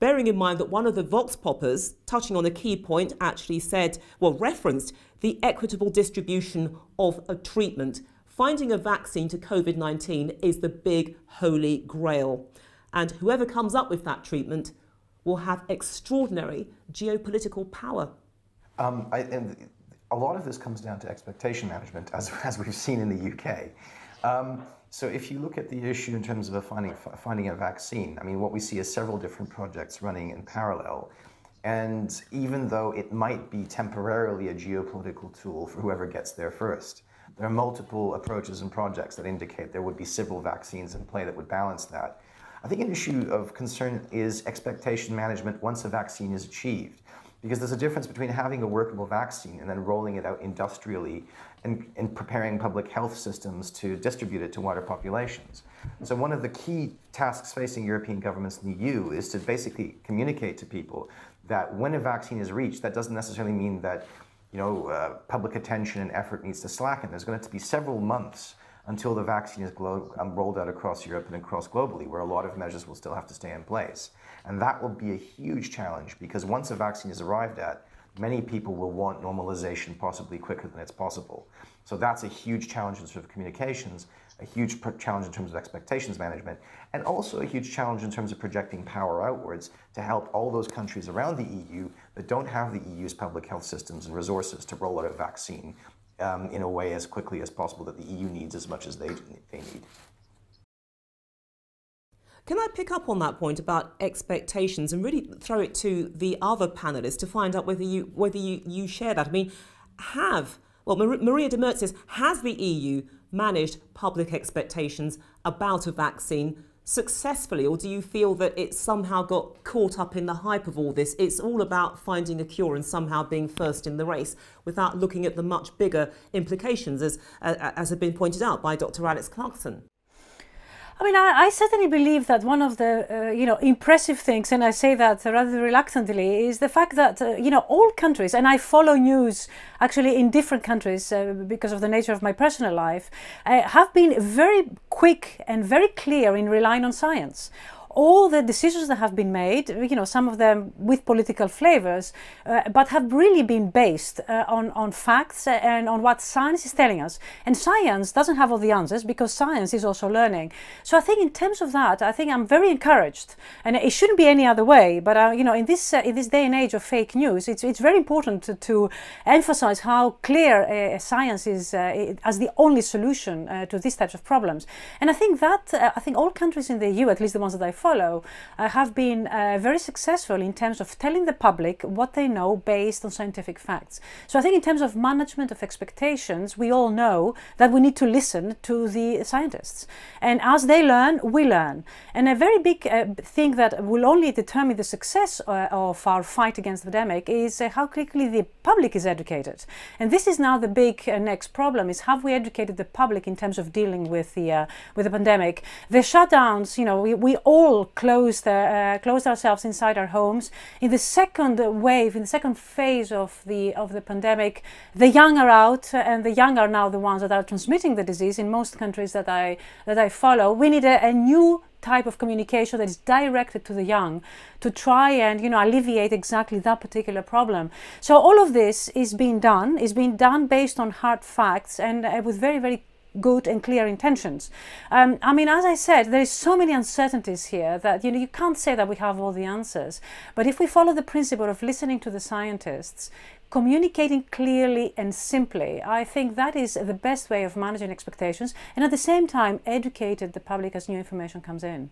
Bearing in mind that one of the Vox poppers, touching on a key point, actually said, well, referenced the equitable distribution of a treatment. Finding a vaccine to COVID 19 is the big holy grail. And whoever comes up with that treatment will have extraordinary geopolitical power. Um, I, and a lot of this comes down to expectation management, as, [LAUGHS] as we've seen in the UK. Um, so if you look at the issue in terms of finding, finding a vaccine, I mean, what we see is several different projects running in parallel. And even though it might be temporarily a geopolitical tool for whoever gets there first, there are multiple approaches and projects that indicate there would be civil vaccines in play that would balance that. I think an issue of concern is expectation management once a vaccine is achieved. Because there's a difference between having a workable vaccine and then rolling it out industrially and, and preparing public health systems to distribute it to wider populations. So one of the key tasks facing European governments in the EU is to basically communicate to people that when a vaccine is reached, that doesn't necessarily mean that you know, uh, public attention and effort needs to slacken. There's going to be several months until the vaccine is um, rolled out across Europe and across globally, where a lot of measures will still have to stay in place. And that will be a huge challenge because once a vaccine is arrived at, many people will want normalization possibly quicker than it's possible. So that's a huge challenge in terms of communications, a huge challenge in terms of expectations management, and also a huge challenge in terms of projecting power outwards to help all those countries around the EU that don't have the EU's public health systems and resources to roll out a vaccine um, in a way as quickly as possible that the EU needs as much as they, they need. Can I pick up on that point about expectations and really throw it to the other panelists to find out whether you whether you, you share that? I mean, have well, Maria Demertzis, has the EU managed public expectations about a vaccine successfully, or do you feel that it somehow got caught up in the hype of all this? It's all about finding a cure and somehow being first in the race without looking at the much bigger implications, as, uh, as have been pointed out by Dr. Alex Clarkson. I mean, I, I, certainly believe that one of the uh, you know impressive things, and I say that rather reluctantly, is the fact that uh, you know all countries, and I follow news actually in different countries uh, because of the nature of my personal life, uh, have been very quick and very clear in relying on science all the decisions that have been made, you know, some of them with political flavors, uh, but have really been based uh, on, on facts and on what science is telling us. And science doesn't have all the answers because science is also learning. So I think in terms of that, I think I'm very encouraged. And it shouldn't be any other way. But, uh, you know, in this, uh, in this day and age of fake news, it's, it's very important to, to emphasize how clear uh, science is uh, as the only solution to these types of problems. And I think that, I think all countries in the EU, at least the ones that I follow, follow uh, have been uh, very successful in terms of telling the public what they know based on scientific facts. So I think in terms of management of expectations, we all know that we need to listen to the scientists. And as they learn, we learn. And a very big uh, thing that will only determine the success uh, of our fight against the pandemic is uh, how quickly the public is educated. And this is now the big next problem is have we educated the public in terms of dealing with the, with the pandemic? The shutdowns, you know, we, we all closed, uh, closed ourselves inside our homes. In the second wave, in the second phase of the, of the pandemic, the young are out and the young are now the ones that are transmitting the disease in most countries that I, that I follow. We need a, a new type of communication that is directed to the young to try and you know alleviate exactly that particular problem so all of this is being done is being done based on hard facts and uh, with very very good and clear intentions. Um, I mean, as I said, there is so many uncertainties here that you know you can't say that we have all the answers. But if we follow the principle of listening to the scientists, communicating clearly and simply. I think that is the best way of managing expectations and at the same time educated the public as new information comes in.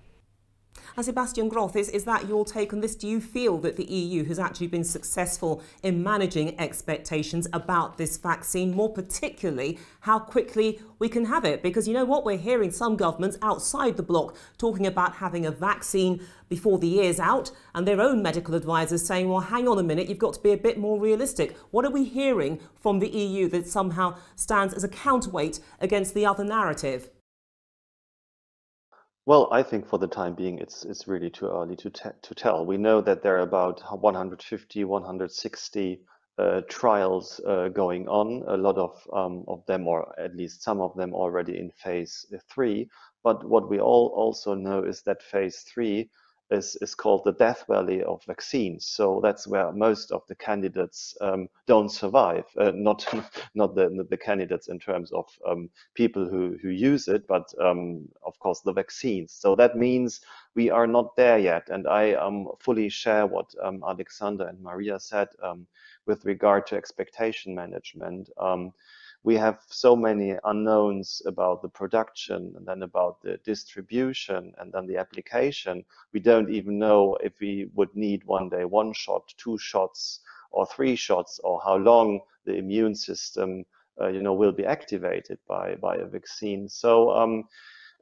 And Sebastian Groth, is, is that your take on this? Do you feel that the EU has actually been successful in managing expectations about this vaccine, more particularly how quickly we can have it? Because you know what? We're hearing some governments outside the bloc talking about having a vaccine before the year's out, and their own medical advisors saying, well, hang on a minute, you've got to be a bit more realistic. What are we hearing from the EU that somehow stands as a counterweight against the other narrative? Well, I think for the time being, it's it's really too early to to tell. We know that there are about 150, 160 uh, trials uh, going on. A lot of um, of them, or at least some of them, already in phase three. But what we all also know is that phase three is, is called the death valley of vaccines. So that's where most of the candidates um, don't survive. Uh, not [LAUGHS] not the, the candidates in terms of um, people who, who use it, but um, of course the vaccines. So that means we are not there yet. And I um, fully share what um, Alexander and Maria said um, with regard to expectation management we have so many unknowns about the production and then about the distribution and then the application. We don't even know if we would need one day one shot, two shots, or three shots, or how long the immune system, uh, you know, will be activated by by a vaccine. So. Um,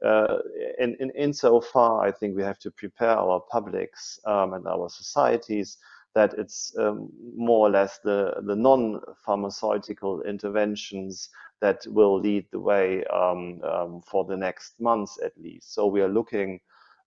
uh, in, in, insofar, I think we have to prepare our publics um, and our societies that it's um, more or less the, the non-pharmaceutical interventions that will lead the way um, um, for the next months at least. So we are looking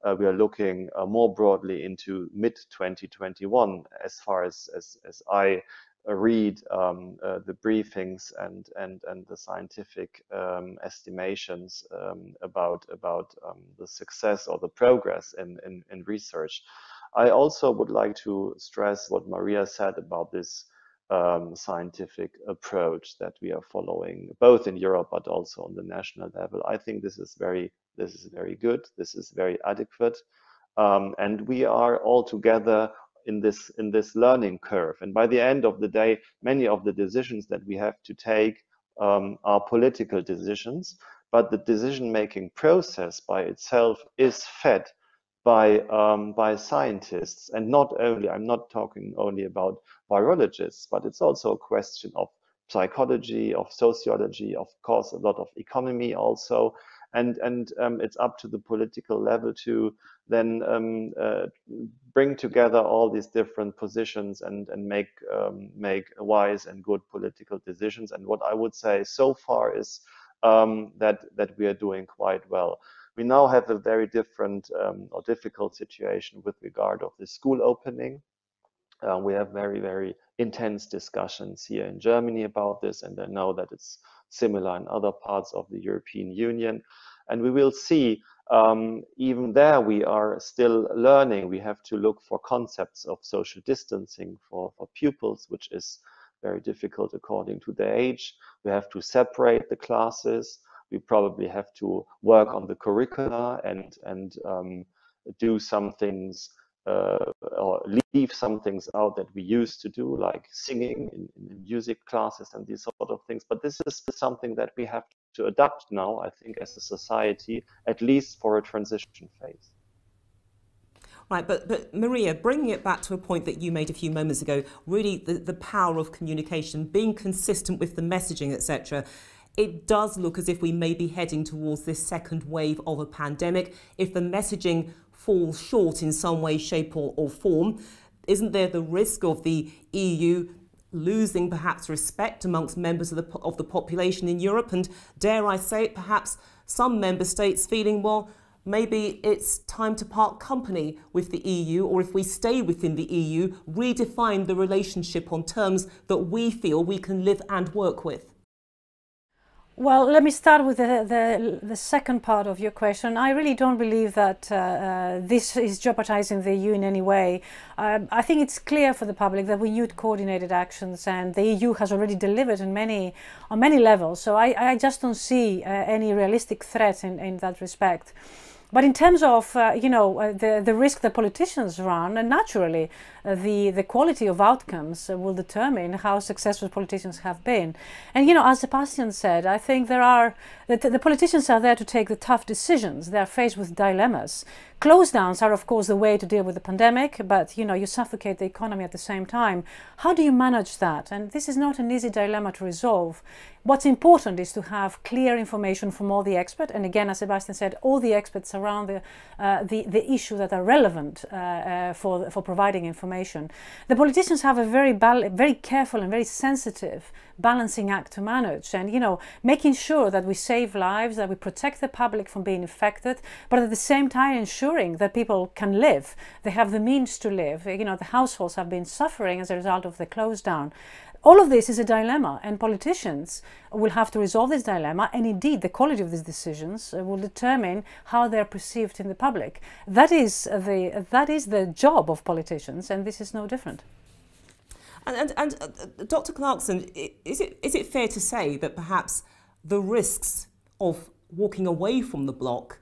uh, we are looking uh, more broadly into mid 2021 as far as as, as I read um, uh, the briefings and and and the scientific um, estimations um, about about um, the success or the progress in, in, in research. I also would like to stress what Maria said about this um, scientific approach that we are following, both in Europe but also on the national level. I think this is very this is very good. This is very adequate, um, and we are all together in this in this learning curve. And by the end of the day, many of the decisions that we have to take um, are political decisions, but the decision-making process by itself is fed by um, by scientists, and not only I'm not talking only about virologists, but it's also a question of psychology, of sociology, of course, a lot of economy also, and and um, it's up to the political level to then um, uh, bring together all these different positions and and make um, make wise and good political decisions. And what I would say so far is um, that that we are doing quite well. We now have a very different um, or difficult situation with regard of the school opening. Uh, we have very, very intense discussions here in Germany about this, and I know that it's similar in other parts of the European Union. And we will see, um, even there, we are still learning. We have to look for concepts of social distancing for, for pupils, which is very difficult according to their age. We have to separate the classes we probably have to work on the curricula and and um, do some things uh, or leave some things out that we used to do, like singing in, in, music classes and these sort of things. But this is something that we have to adapt now, I think, as a society, at least for a transition phase. Right, but, but Maria, bringing it back to a point that you made a few moments ago, really the, the power of communication, being consistent with the messaging, etc it does look as if we may be heading towards this second wave of a pandemic. If the messaging falls short in some way, shape, or, or form, isn't there the risk of the EU losing perhaps respect amongst members of the, of the population in Europe? And dare I say it, perhaps some member states feeling, well, maybe it's time to part company with the EU, or if we stay within the EU, redefine the relationship on terms that we feel we can live and work with? Well, let me start with the, the, the, second part of your question. I really don't believe that uh, uh, this is jeopardizing the EU in any way. Uh, I think it's clear for the public that we need coordinated actions, and the EU has already delivered in many, on many levels. So I, I just don't see uh, any realistic threat in, in that respect. But in terms of uh, you know uh, the the risk that politicians run, and naturally uh, the the quality of outcomes uh, will determine how successful politicians have been. And you know, as Sebastian said, I think there are the, the politicians are there to take the tough decisions. They are faced with dilemmas. Close downs are, of course, the way to deal with the pandemic, but you know, you suffocate the economy at the same time. How do you manage that? And this is not an easy dilemma to resolve. What's important is to have clear information from all the experts, and again, as Sebastian said, all the experts around the uh, the, the issue that are relevant uh, uh, for for providing information. The politicians have a very very careful and very sensitive balancing act to manage, and you know, making sure that we save lives, that we protect the public from being infected, but at the same time ensuring that people can live, they have the means to live. You know, the households have been suffering as a result of the close down. All of this is a dilemma, and politicians will have to resolve this dilemma. And indeed, the quality of these decisions uh, will determine how they're perceived in the public. That is the that is the job of politicians, and this is no different. And, and, and uh, Dr. Clarkson, is it is it fair to say that perhaps the risks of walking away from the bloc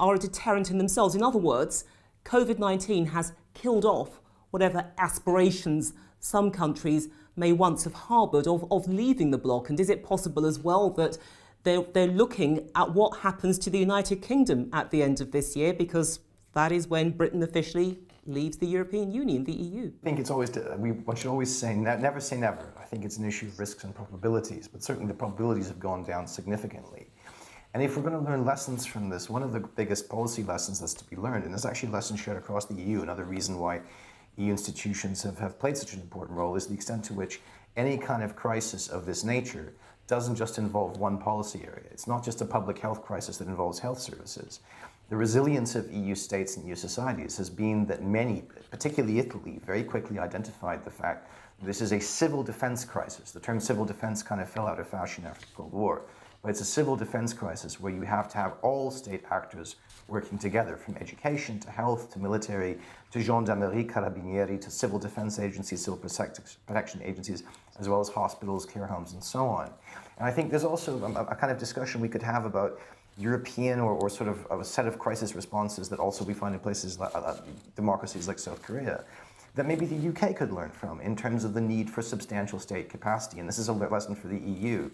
are a deterrent in themselves? In other words, COVID 19 has killed off whatever aspirations some countries may once have harboured of, of leaving the bloc? And is it possible as well that they're, they're looking at what happens to the United Kingdom at the end of this year? Because that is when Britain officially leaves the European Union, the EU. I think it's always, we, one should always say, never say never. I think it's an issue of risks and probabilities, but certainly the probabilities have gone down significantly. And if we're going to learn lessons from this, one of the biggest policy lessons that's to be learned, and there's actually lessons shared across the EU, another reason why EU institutions have, have played such an important role is the extent to which any kind of crisis of this nature doesn't just involve one policy area. It's not just a public health crisis that involves health services. The resilience of EU states and EU societies has been that many, particularly Italy, very quickly identified the fact this is a civil defense crisis. The term civil defense kind of fell out of fashion after the Cold War. But it's a civil defense crisis where you have to have all state actors working together, from education to health to military to gendarmerie, carabinieri to civil defense agencies, civil protection agencies, as well as hospitals, care homes, and so on. And I think there's also a, a kind of discussion we could have about European or, or sort of a set of crisis responses that also we find in places like uh, democracies like South Korea that maybe the UK could learn from in terms of the need for substantial state capacity. And this is a lesson for the EU.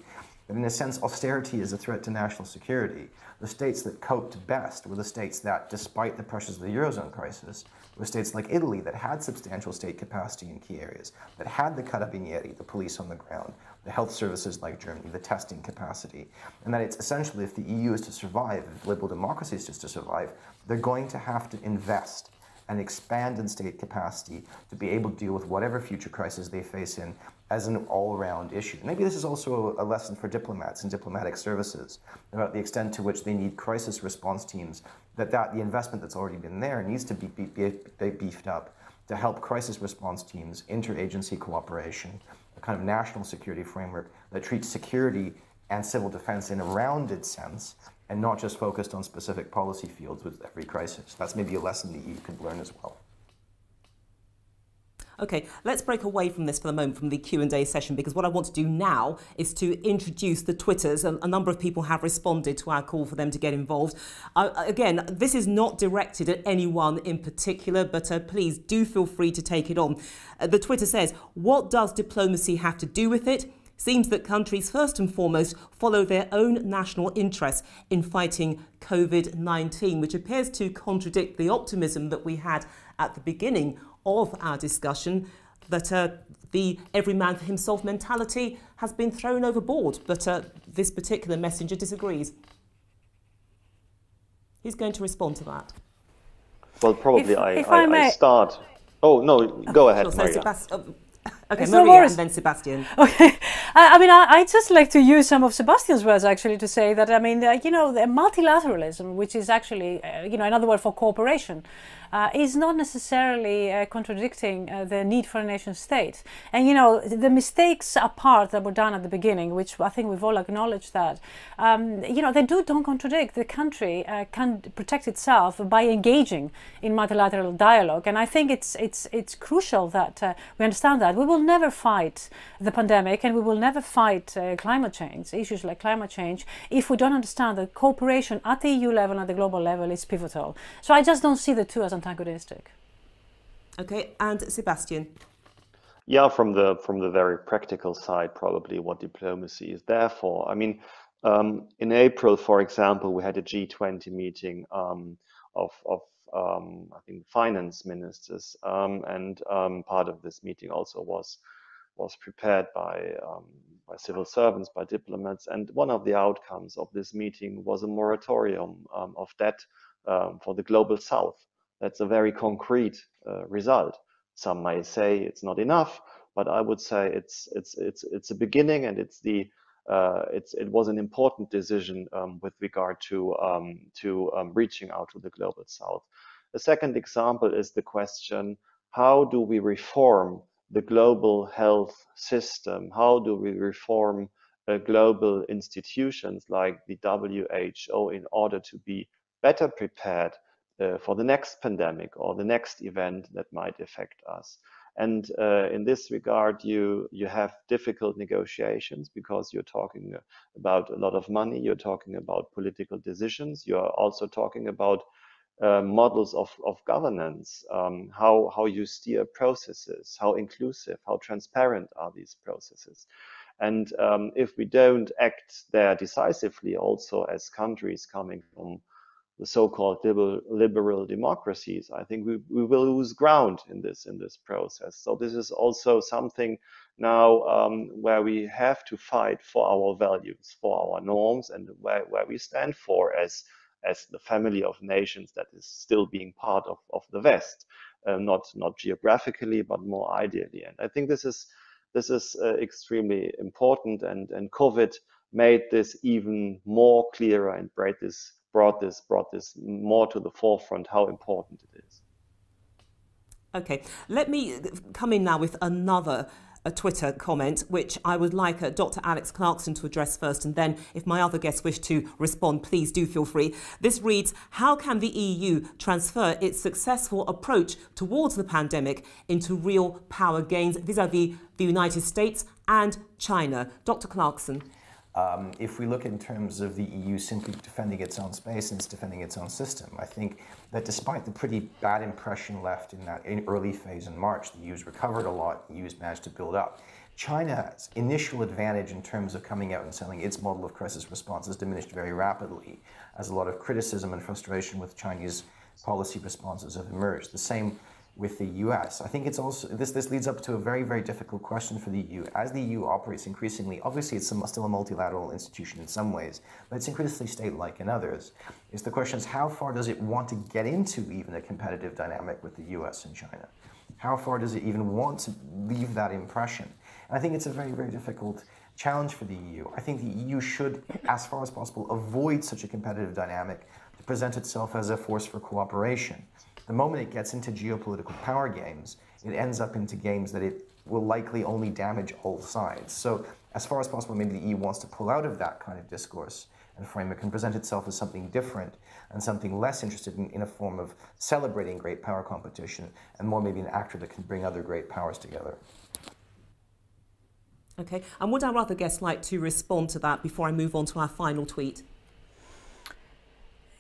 That in a sense, austerity is a threat to national security. The states that coped best were the states that, despite the pressures of the Eurozone crisis, were states like Italy that had substantial state capacity in key areas, that had the carabinieri, the police on the ground, the health services like Germany, the testing capacity. And that it's essentially, if the EU is to survive, if liberal democracy is just to survive, they're going to have to invest and expand in state capacity to be able to deal with whatever future crisis they face in as an all-round issue. Maybe this is also a lesson for diplomats and diplomatic services about the extent to which they need crisis response teams, that, that the investment that's already been there needs to be, be, be beefed up to help crisis response teams, interagency cooperation, a kind of national security framework that treats security and civil defense in a rounded sense and not just focused on specific policy fields with every crisis. That's maybe a lesson the EU could learn as well. Okay, let's break away from this for the moment, from the Q&A session, because what I want to do now is to introduce the Twitters. A, a number of people have responded to our call for them to get involved. Again, this is not directed at anyone in particular, but uh, please do feel free to take it on. Uh, the Twitter says, what does diplomacy have to do with it? Seems that countries first and foremost follow their own national interests in fighting COVID 19, which appears to contradict the optimism that we had at the beginning of our discussion that uh, the every man for himself mentality has been thrown overboard. But uh, this particular messenger disagrees. He's going to respond to that? Well, probably if, I, if I, I, I, start. Oh, no, go ahead, sure, Maria. Okay, it's Maria and then Sebastian. [LAUGHS] Okay, I, I mean, I, I just like to use some of Sebastian's words actually to say that I mean, uh, you know, the multilateralism, which is actually, uh, you know, another word for cooperation, uh, is not necessarily uh, contradicting uh, the need for a nation state. And you know, the mistakes apart that were done at the beginning, which I think we've all acknowledged that, um, you know, they do don't contradict. The country uh, can protect itself by engaging in multilateral dialogue, and I think it's it's it's crucial that uh, we understand that we will never fight the pandemic, and we will never fight uh, climate change, issues like climate change, if we don't understand that cooperation at the EU level and the global level is pivotal. So I just don't see the two as antagonistic. Okay, and Sebastian. Yeah, from the from the very practical side, probably what diplomacy is there for. I mean, um, in April, for example, we had a G20 meeting um, of of um, I think finance ministers, um, and um, part of this meeting also was was prepared by um, by civil servants, by diplomats, and one of the outcomes of this meeting was a moratorium of debt for the global South. That's a very concrete uh, result. Some may say it's not enough, but I would say it's it's it's it's a beginning and it's the uh, it's it was an important decision um, with regard to um, to um, reaching out to the global south. The second example is the question: How do we reform the global health system? How do we reform uh, global institutions like the WHO in order to be better prepared uh, for the next pandemic or the next event that might affect us. And uh, in this regard, you you have difficult negotiations because you're talking about a lot of money. You're talking about political decisions. You're also talking about uh, models of, of governance, um, how, how you steer processes, how inclusive, how transparent are these processes. And um, if we don't act there decisively, also as countries coming from the so-called liberal, liberal democracies, I think we, we will lose ground in this in this process. So this is also something now um, where we have to fight for our values, for our norms, and where, where we stand for as as the family of nations that is still being part of, of the West, uh, not not geographically, but more ideally. And I think this is this is uh, extremely important, and and COVID made this even more clearer and brought this brought this brought this more to the forefront how important it is. Okay, let me come in now with another a Twitter comment, which I would like uh, Dr. Alex Clarkson to address first, and then if my other guests wish to respond, please do feel free. This reads How can the EU transfer its successful approach towards the pandemic into real power gains vis a vis the United States and China? Dr. Clarkson. Um, if we look in terms of the EU simply defending its own space and it's defending its own system, I think that despite the pretty bad impression left in that early phase in March, the EU's recovered a lot, the EU's managed to build up. China's initial advantage in terms of coming out and selling its model of crisis response has diminished very rapidly as a lot of criticism and frustration with Chinese policy responses have emerged. The same with the US. I think it's also this this leads up to a very very difficult question for the EU. As the EU operates increasingly, obviously it's still a multilateral institution in some ways, but it's increasingly state-like in others. Is the question is how far does it want to get into even a competitive dynamic with the US and China? How far does it even want to leave that impression? And I think it's a very very difficult challenge for the EU. I think the EU should, as far as possible, avoid such a competitive dynamic to present itself as a force for cooperation the moment it gets into geopolitical power games, it ends up into games that it will likely only damage all sides. So, as far as possible, maybe the EU wants to pull out of that kind of discourse and framework and present itself as something different and something less interested in, in a form of celebrating great power competition and more maybe an actor that can bring other great powers together. Okay, and would our other guests like to respond to that before I move on to our final tweet?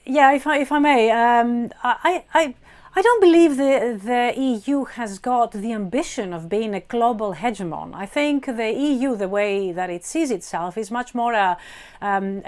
Yeah, if I, if I may, um, I, I, I don't believe the, the EU has got the ambition of being a global hegemon. I think the EU, the way that it sees itself, is much more a, um,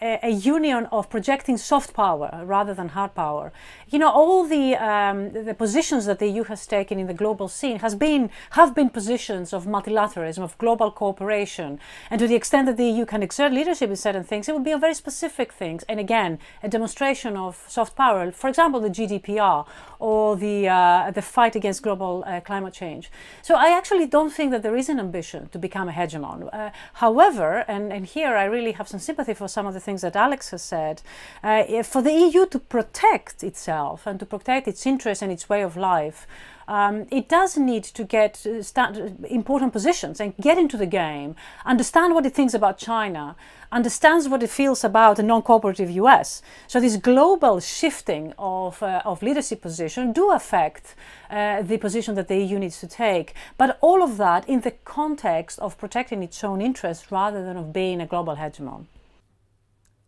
a, a, union of projecting soft power rather than hard power. You know, all the um, the positions that the EU has taken in the global scene has been have been positions of multilateralism, of global cooperation, and to the extent that the EU can exert leadership in certain things, it would be on very specific things. And again, a demonstration of soft power. For example, the GDPR or the, uh, the fight against global uh, climate change. So I actually don't think that there is an ambition to become a hegemon. Uh, however, and, and here I really have some sympathy for some of the things that Alex has said, uh, for the EU to protect itself and to protect its interests and its way of life um, it does need to get uh, start important positions and get into the game, understand what it thinks about China, understands what it feels about a non-cooperative US. So this global shifting of, uh, of leadership position do affect uh, the position that the EU needs to take. But all of that in the context of protecting its own interests rather than of being a global hegemon.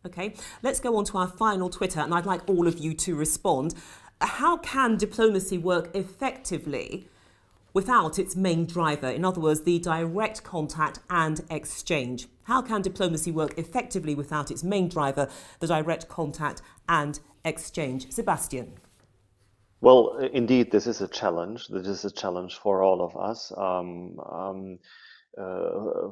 Okay, let's go on to our final Twitter, and I'd like all of you to respond. How can diplomacy work effectively without its main driver? In other words, the direct contact and exchange. How can diplomacy work effectively without its main driver, the direct contact and exchange? Sebastian. Well, indeed, this is a challenge. This is a challenge for all of us. Um, um,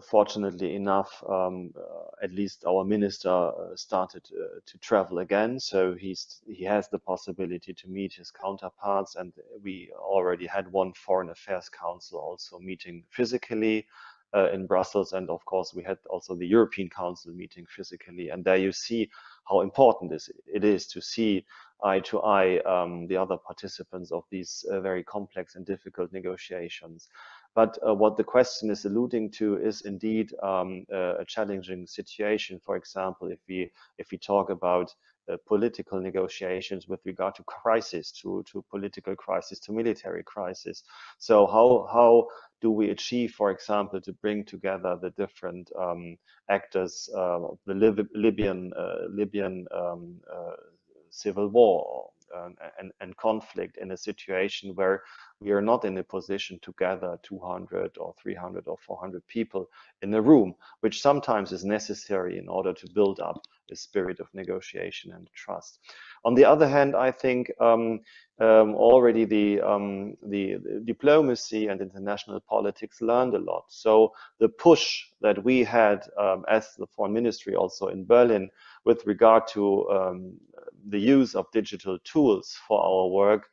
fortunately enough, um, uh, at least our minister uh, started uh, to travel again, so he's he has the possibility to meet his counterparts, and we already had one foreign affairs council also meeting physically uh, in Brussels, and of course we had also the European Council meeting physically, and there you see how important this it is to see eye to eye um, the other participants of these uh, very complex and difficult negotiations. But uh, what the question is alluding to is indeed um, a challenging situation. For example, if we if we talk about uh, political negotiations with regard to crisis, to, to political crisis, to military crisis. So how how do we achieve, for example, to bring together the different um, actors uh, of the Lib Libyan uh, Libyan um, uh, civil war and, and conflict in a situation where we are not in a position to gather 200 or 300 or 400 people in a room, which sometimes is necessary in order to build up a spirit of negotiation and trust. On the other hand, I think um, um, already the, um, the, the, diplomacy and international politics learned a lot. So the push that we had um, as the foreign ministry also in Berlin with regard to um, the use of digital tools for our work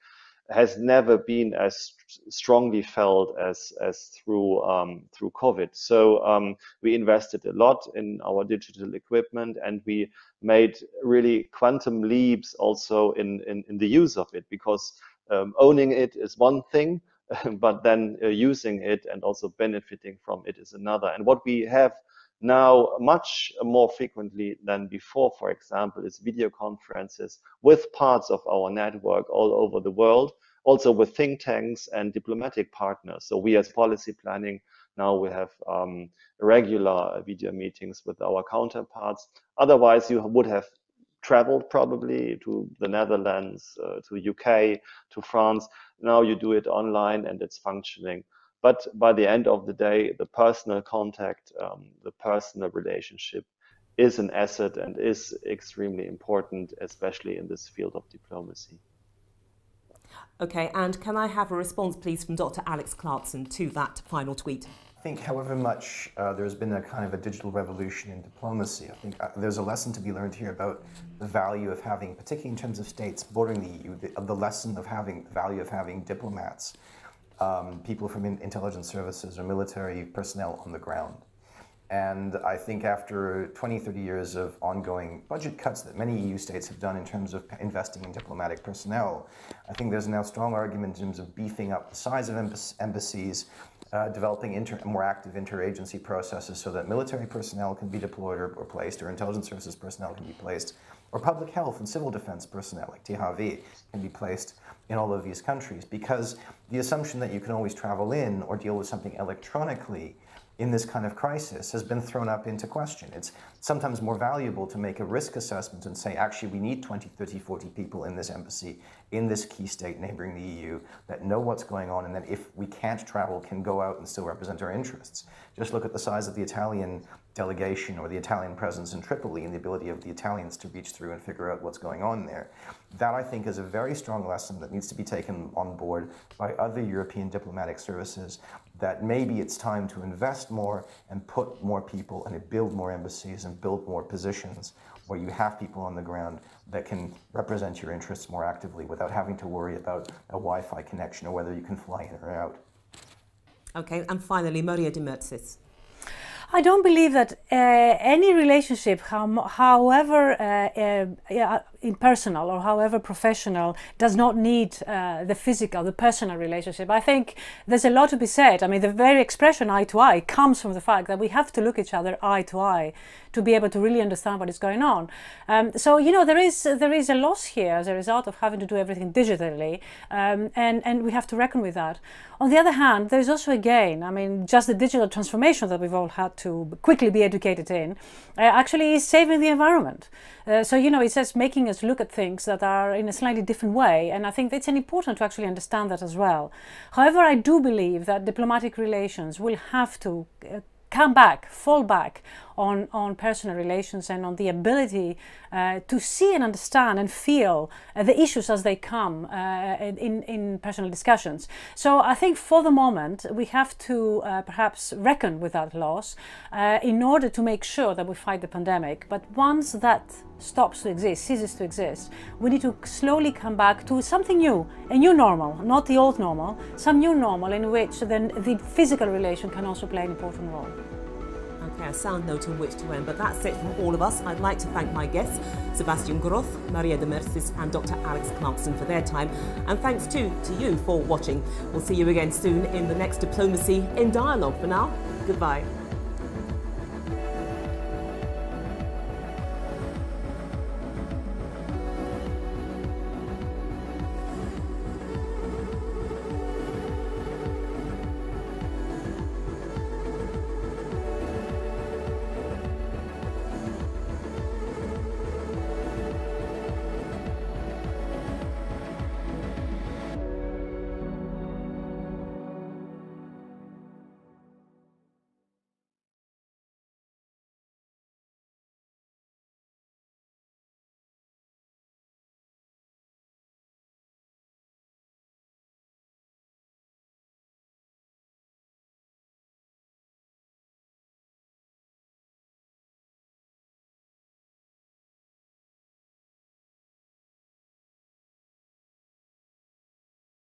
has never been as strongly felt as as through um, through COVID. So um, we invested a lot in our digital equipment, and we made really quantum leaps also in in, in the use of it because um, owning it is one thing, [LAUGHS] but then uh, using it and also benefiting from it is another. And what we have now much more frequently than before, for example, is video conferences with parts of our network all over the world, also with think tanks and diplomatic partners. So we as policy planning, now we have um, regular video meetings with our counterparts. Otherwise, you would have traveled probably to the Netherlands, uh, to UK, to France. Now you do it online and it's functioning. But by the end of the day, the personal contact, um, the personal relationship is an asset and is extremely important, especially in this field of diplomacy. Okay, and can I have a response, please, from Dr. Alex Clarkson to that final tweet? I think, however much uh, there's been a kind of a digital revolution in diplomacy, I think uh, there's a lesson to be learned here about the value of having, particularly in terms of states bordering the EU, the, the lesson of having the value of having diplomats um, people from in intelligence services or military personnel on the ground. And I think after 20, 30 years of ongoing budget cuts that many EU states have done in terms of investing in diplomatic personnel, I think there's now strong argument in terms of beefing up the size of embassies, uh, developing inter more active interagency processes so that military personnel can be deployed or, or, placed, or intelligence services personnel can be placed, or public health and civil defense personnel like THW can be placed in all of these countries because the assumption that you can always travel in or deal with something electronically in this kind of crisis has been thrown up into question. It's sometimes more valuable to make a risk assessment and say, actually, we need 20, 30, 40 people in this embassy, in this key state neighboring the EU, that know what's going on, and that if we can't travel, can go out and still represent our interests. Just look at the size of the Italian delegation or the Italian presence in Tripoli and the ability of the Italians to reach through and figure out what's going on there. That, I think, is a very strong lesson that needs to be taken on board by other European diplomatic services that maybe it's time to invest more and put more people and build more embassies and build more positions where you have people on the ground that can represent your interests more actively without having to worry about a Wi-Fi connection or whether you can fly in or out. Okay, and finally, Maria Demertzis. I don't believe that uh, any relationship, how, however uh, uh, impersonal or however professional does not need uh, the physical, the personal relationship. I think there's a lot to be said. I mean, the very expression eye to eye comes from the fact that we have to look each other eye to eye to be able to really understand what is going on. Um, so you know there is there is a loss here as a result of having to do everything digitally, um, and and we have to reckon with that. On the other hand, there is also a gain. I mean, just the digital transformation that we've all had to quickly be educated in, uh, actually is saving the environment. Uh, so you know it's just making us look at things that are in a slightly different way, and I think it's important to actually understand that as well. However, I do believe that diplomatic relations will have to uh, come back, fall back on, on personal relations and on the ability uh, to see and understand and feel uh, the issues as they come uh, in, in personal discussions. So I think for the moment we have to uh, perhaps reckon with that loss uh, in order to make sure that we fight the pandemic. But once that stops to exist, ceases to exist, we need to slowly come back to something new, a new normal, not the old normal, some new normal in which then the physical relation can also play an important role. A sound note on which to end, but that's it from all of us. I'd like to thank my guests, Sebastian Groth, Maria Demertzis and Dr. Alex Clarkson for their time. And thanks too to you for watching. We'll see you again soon in the next Diplomacy in Dialogue. For now, goodbye.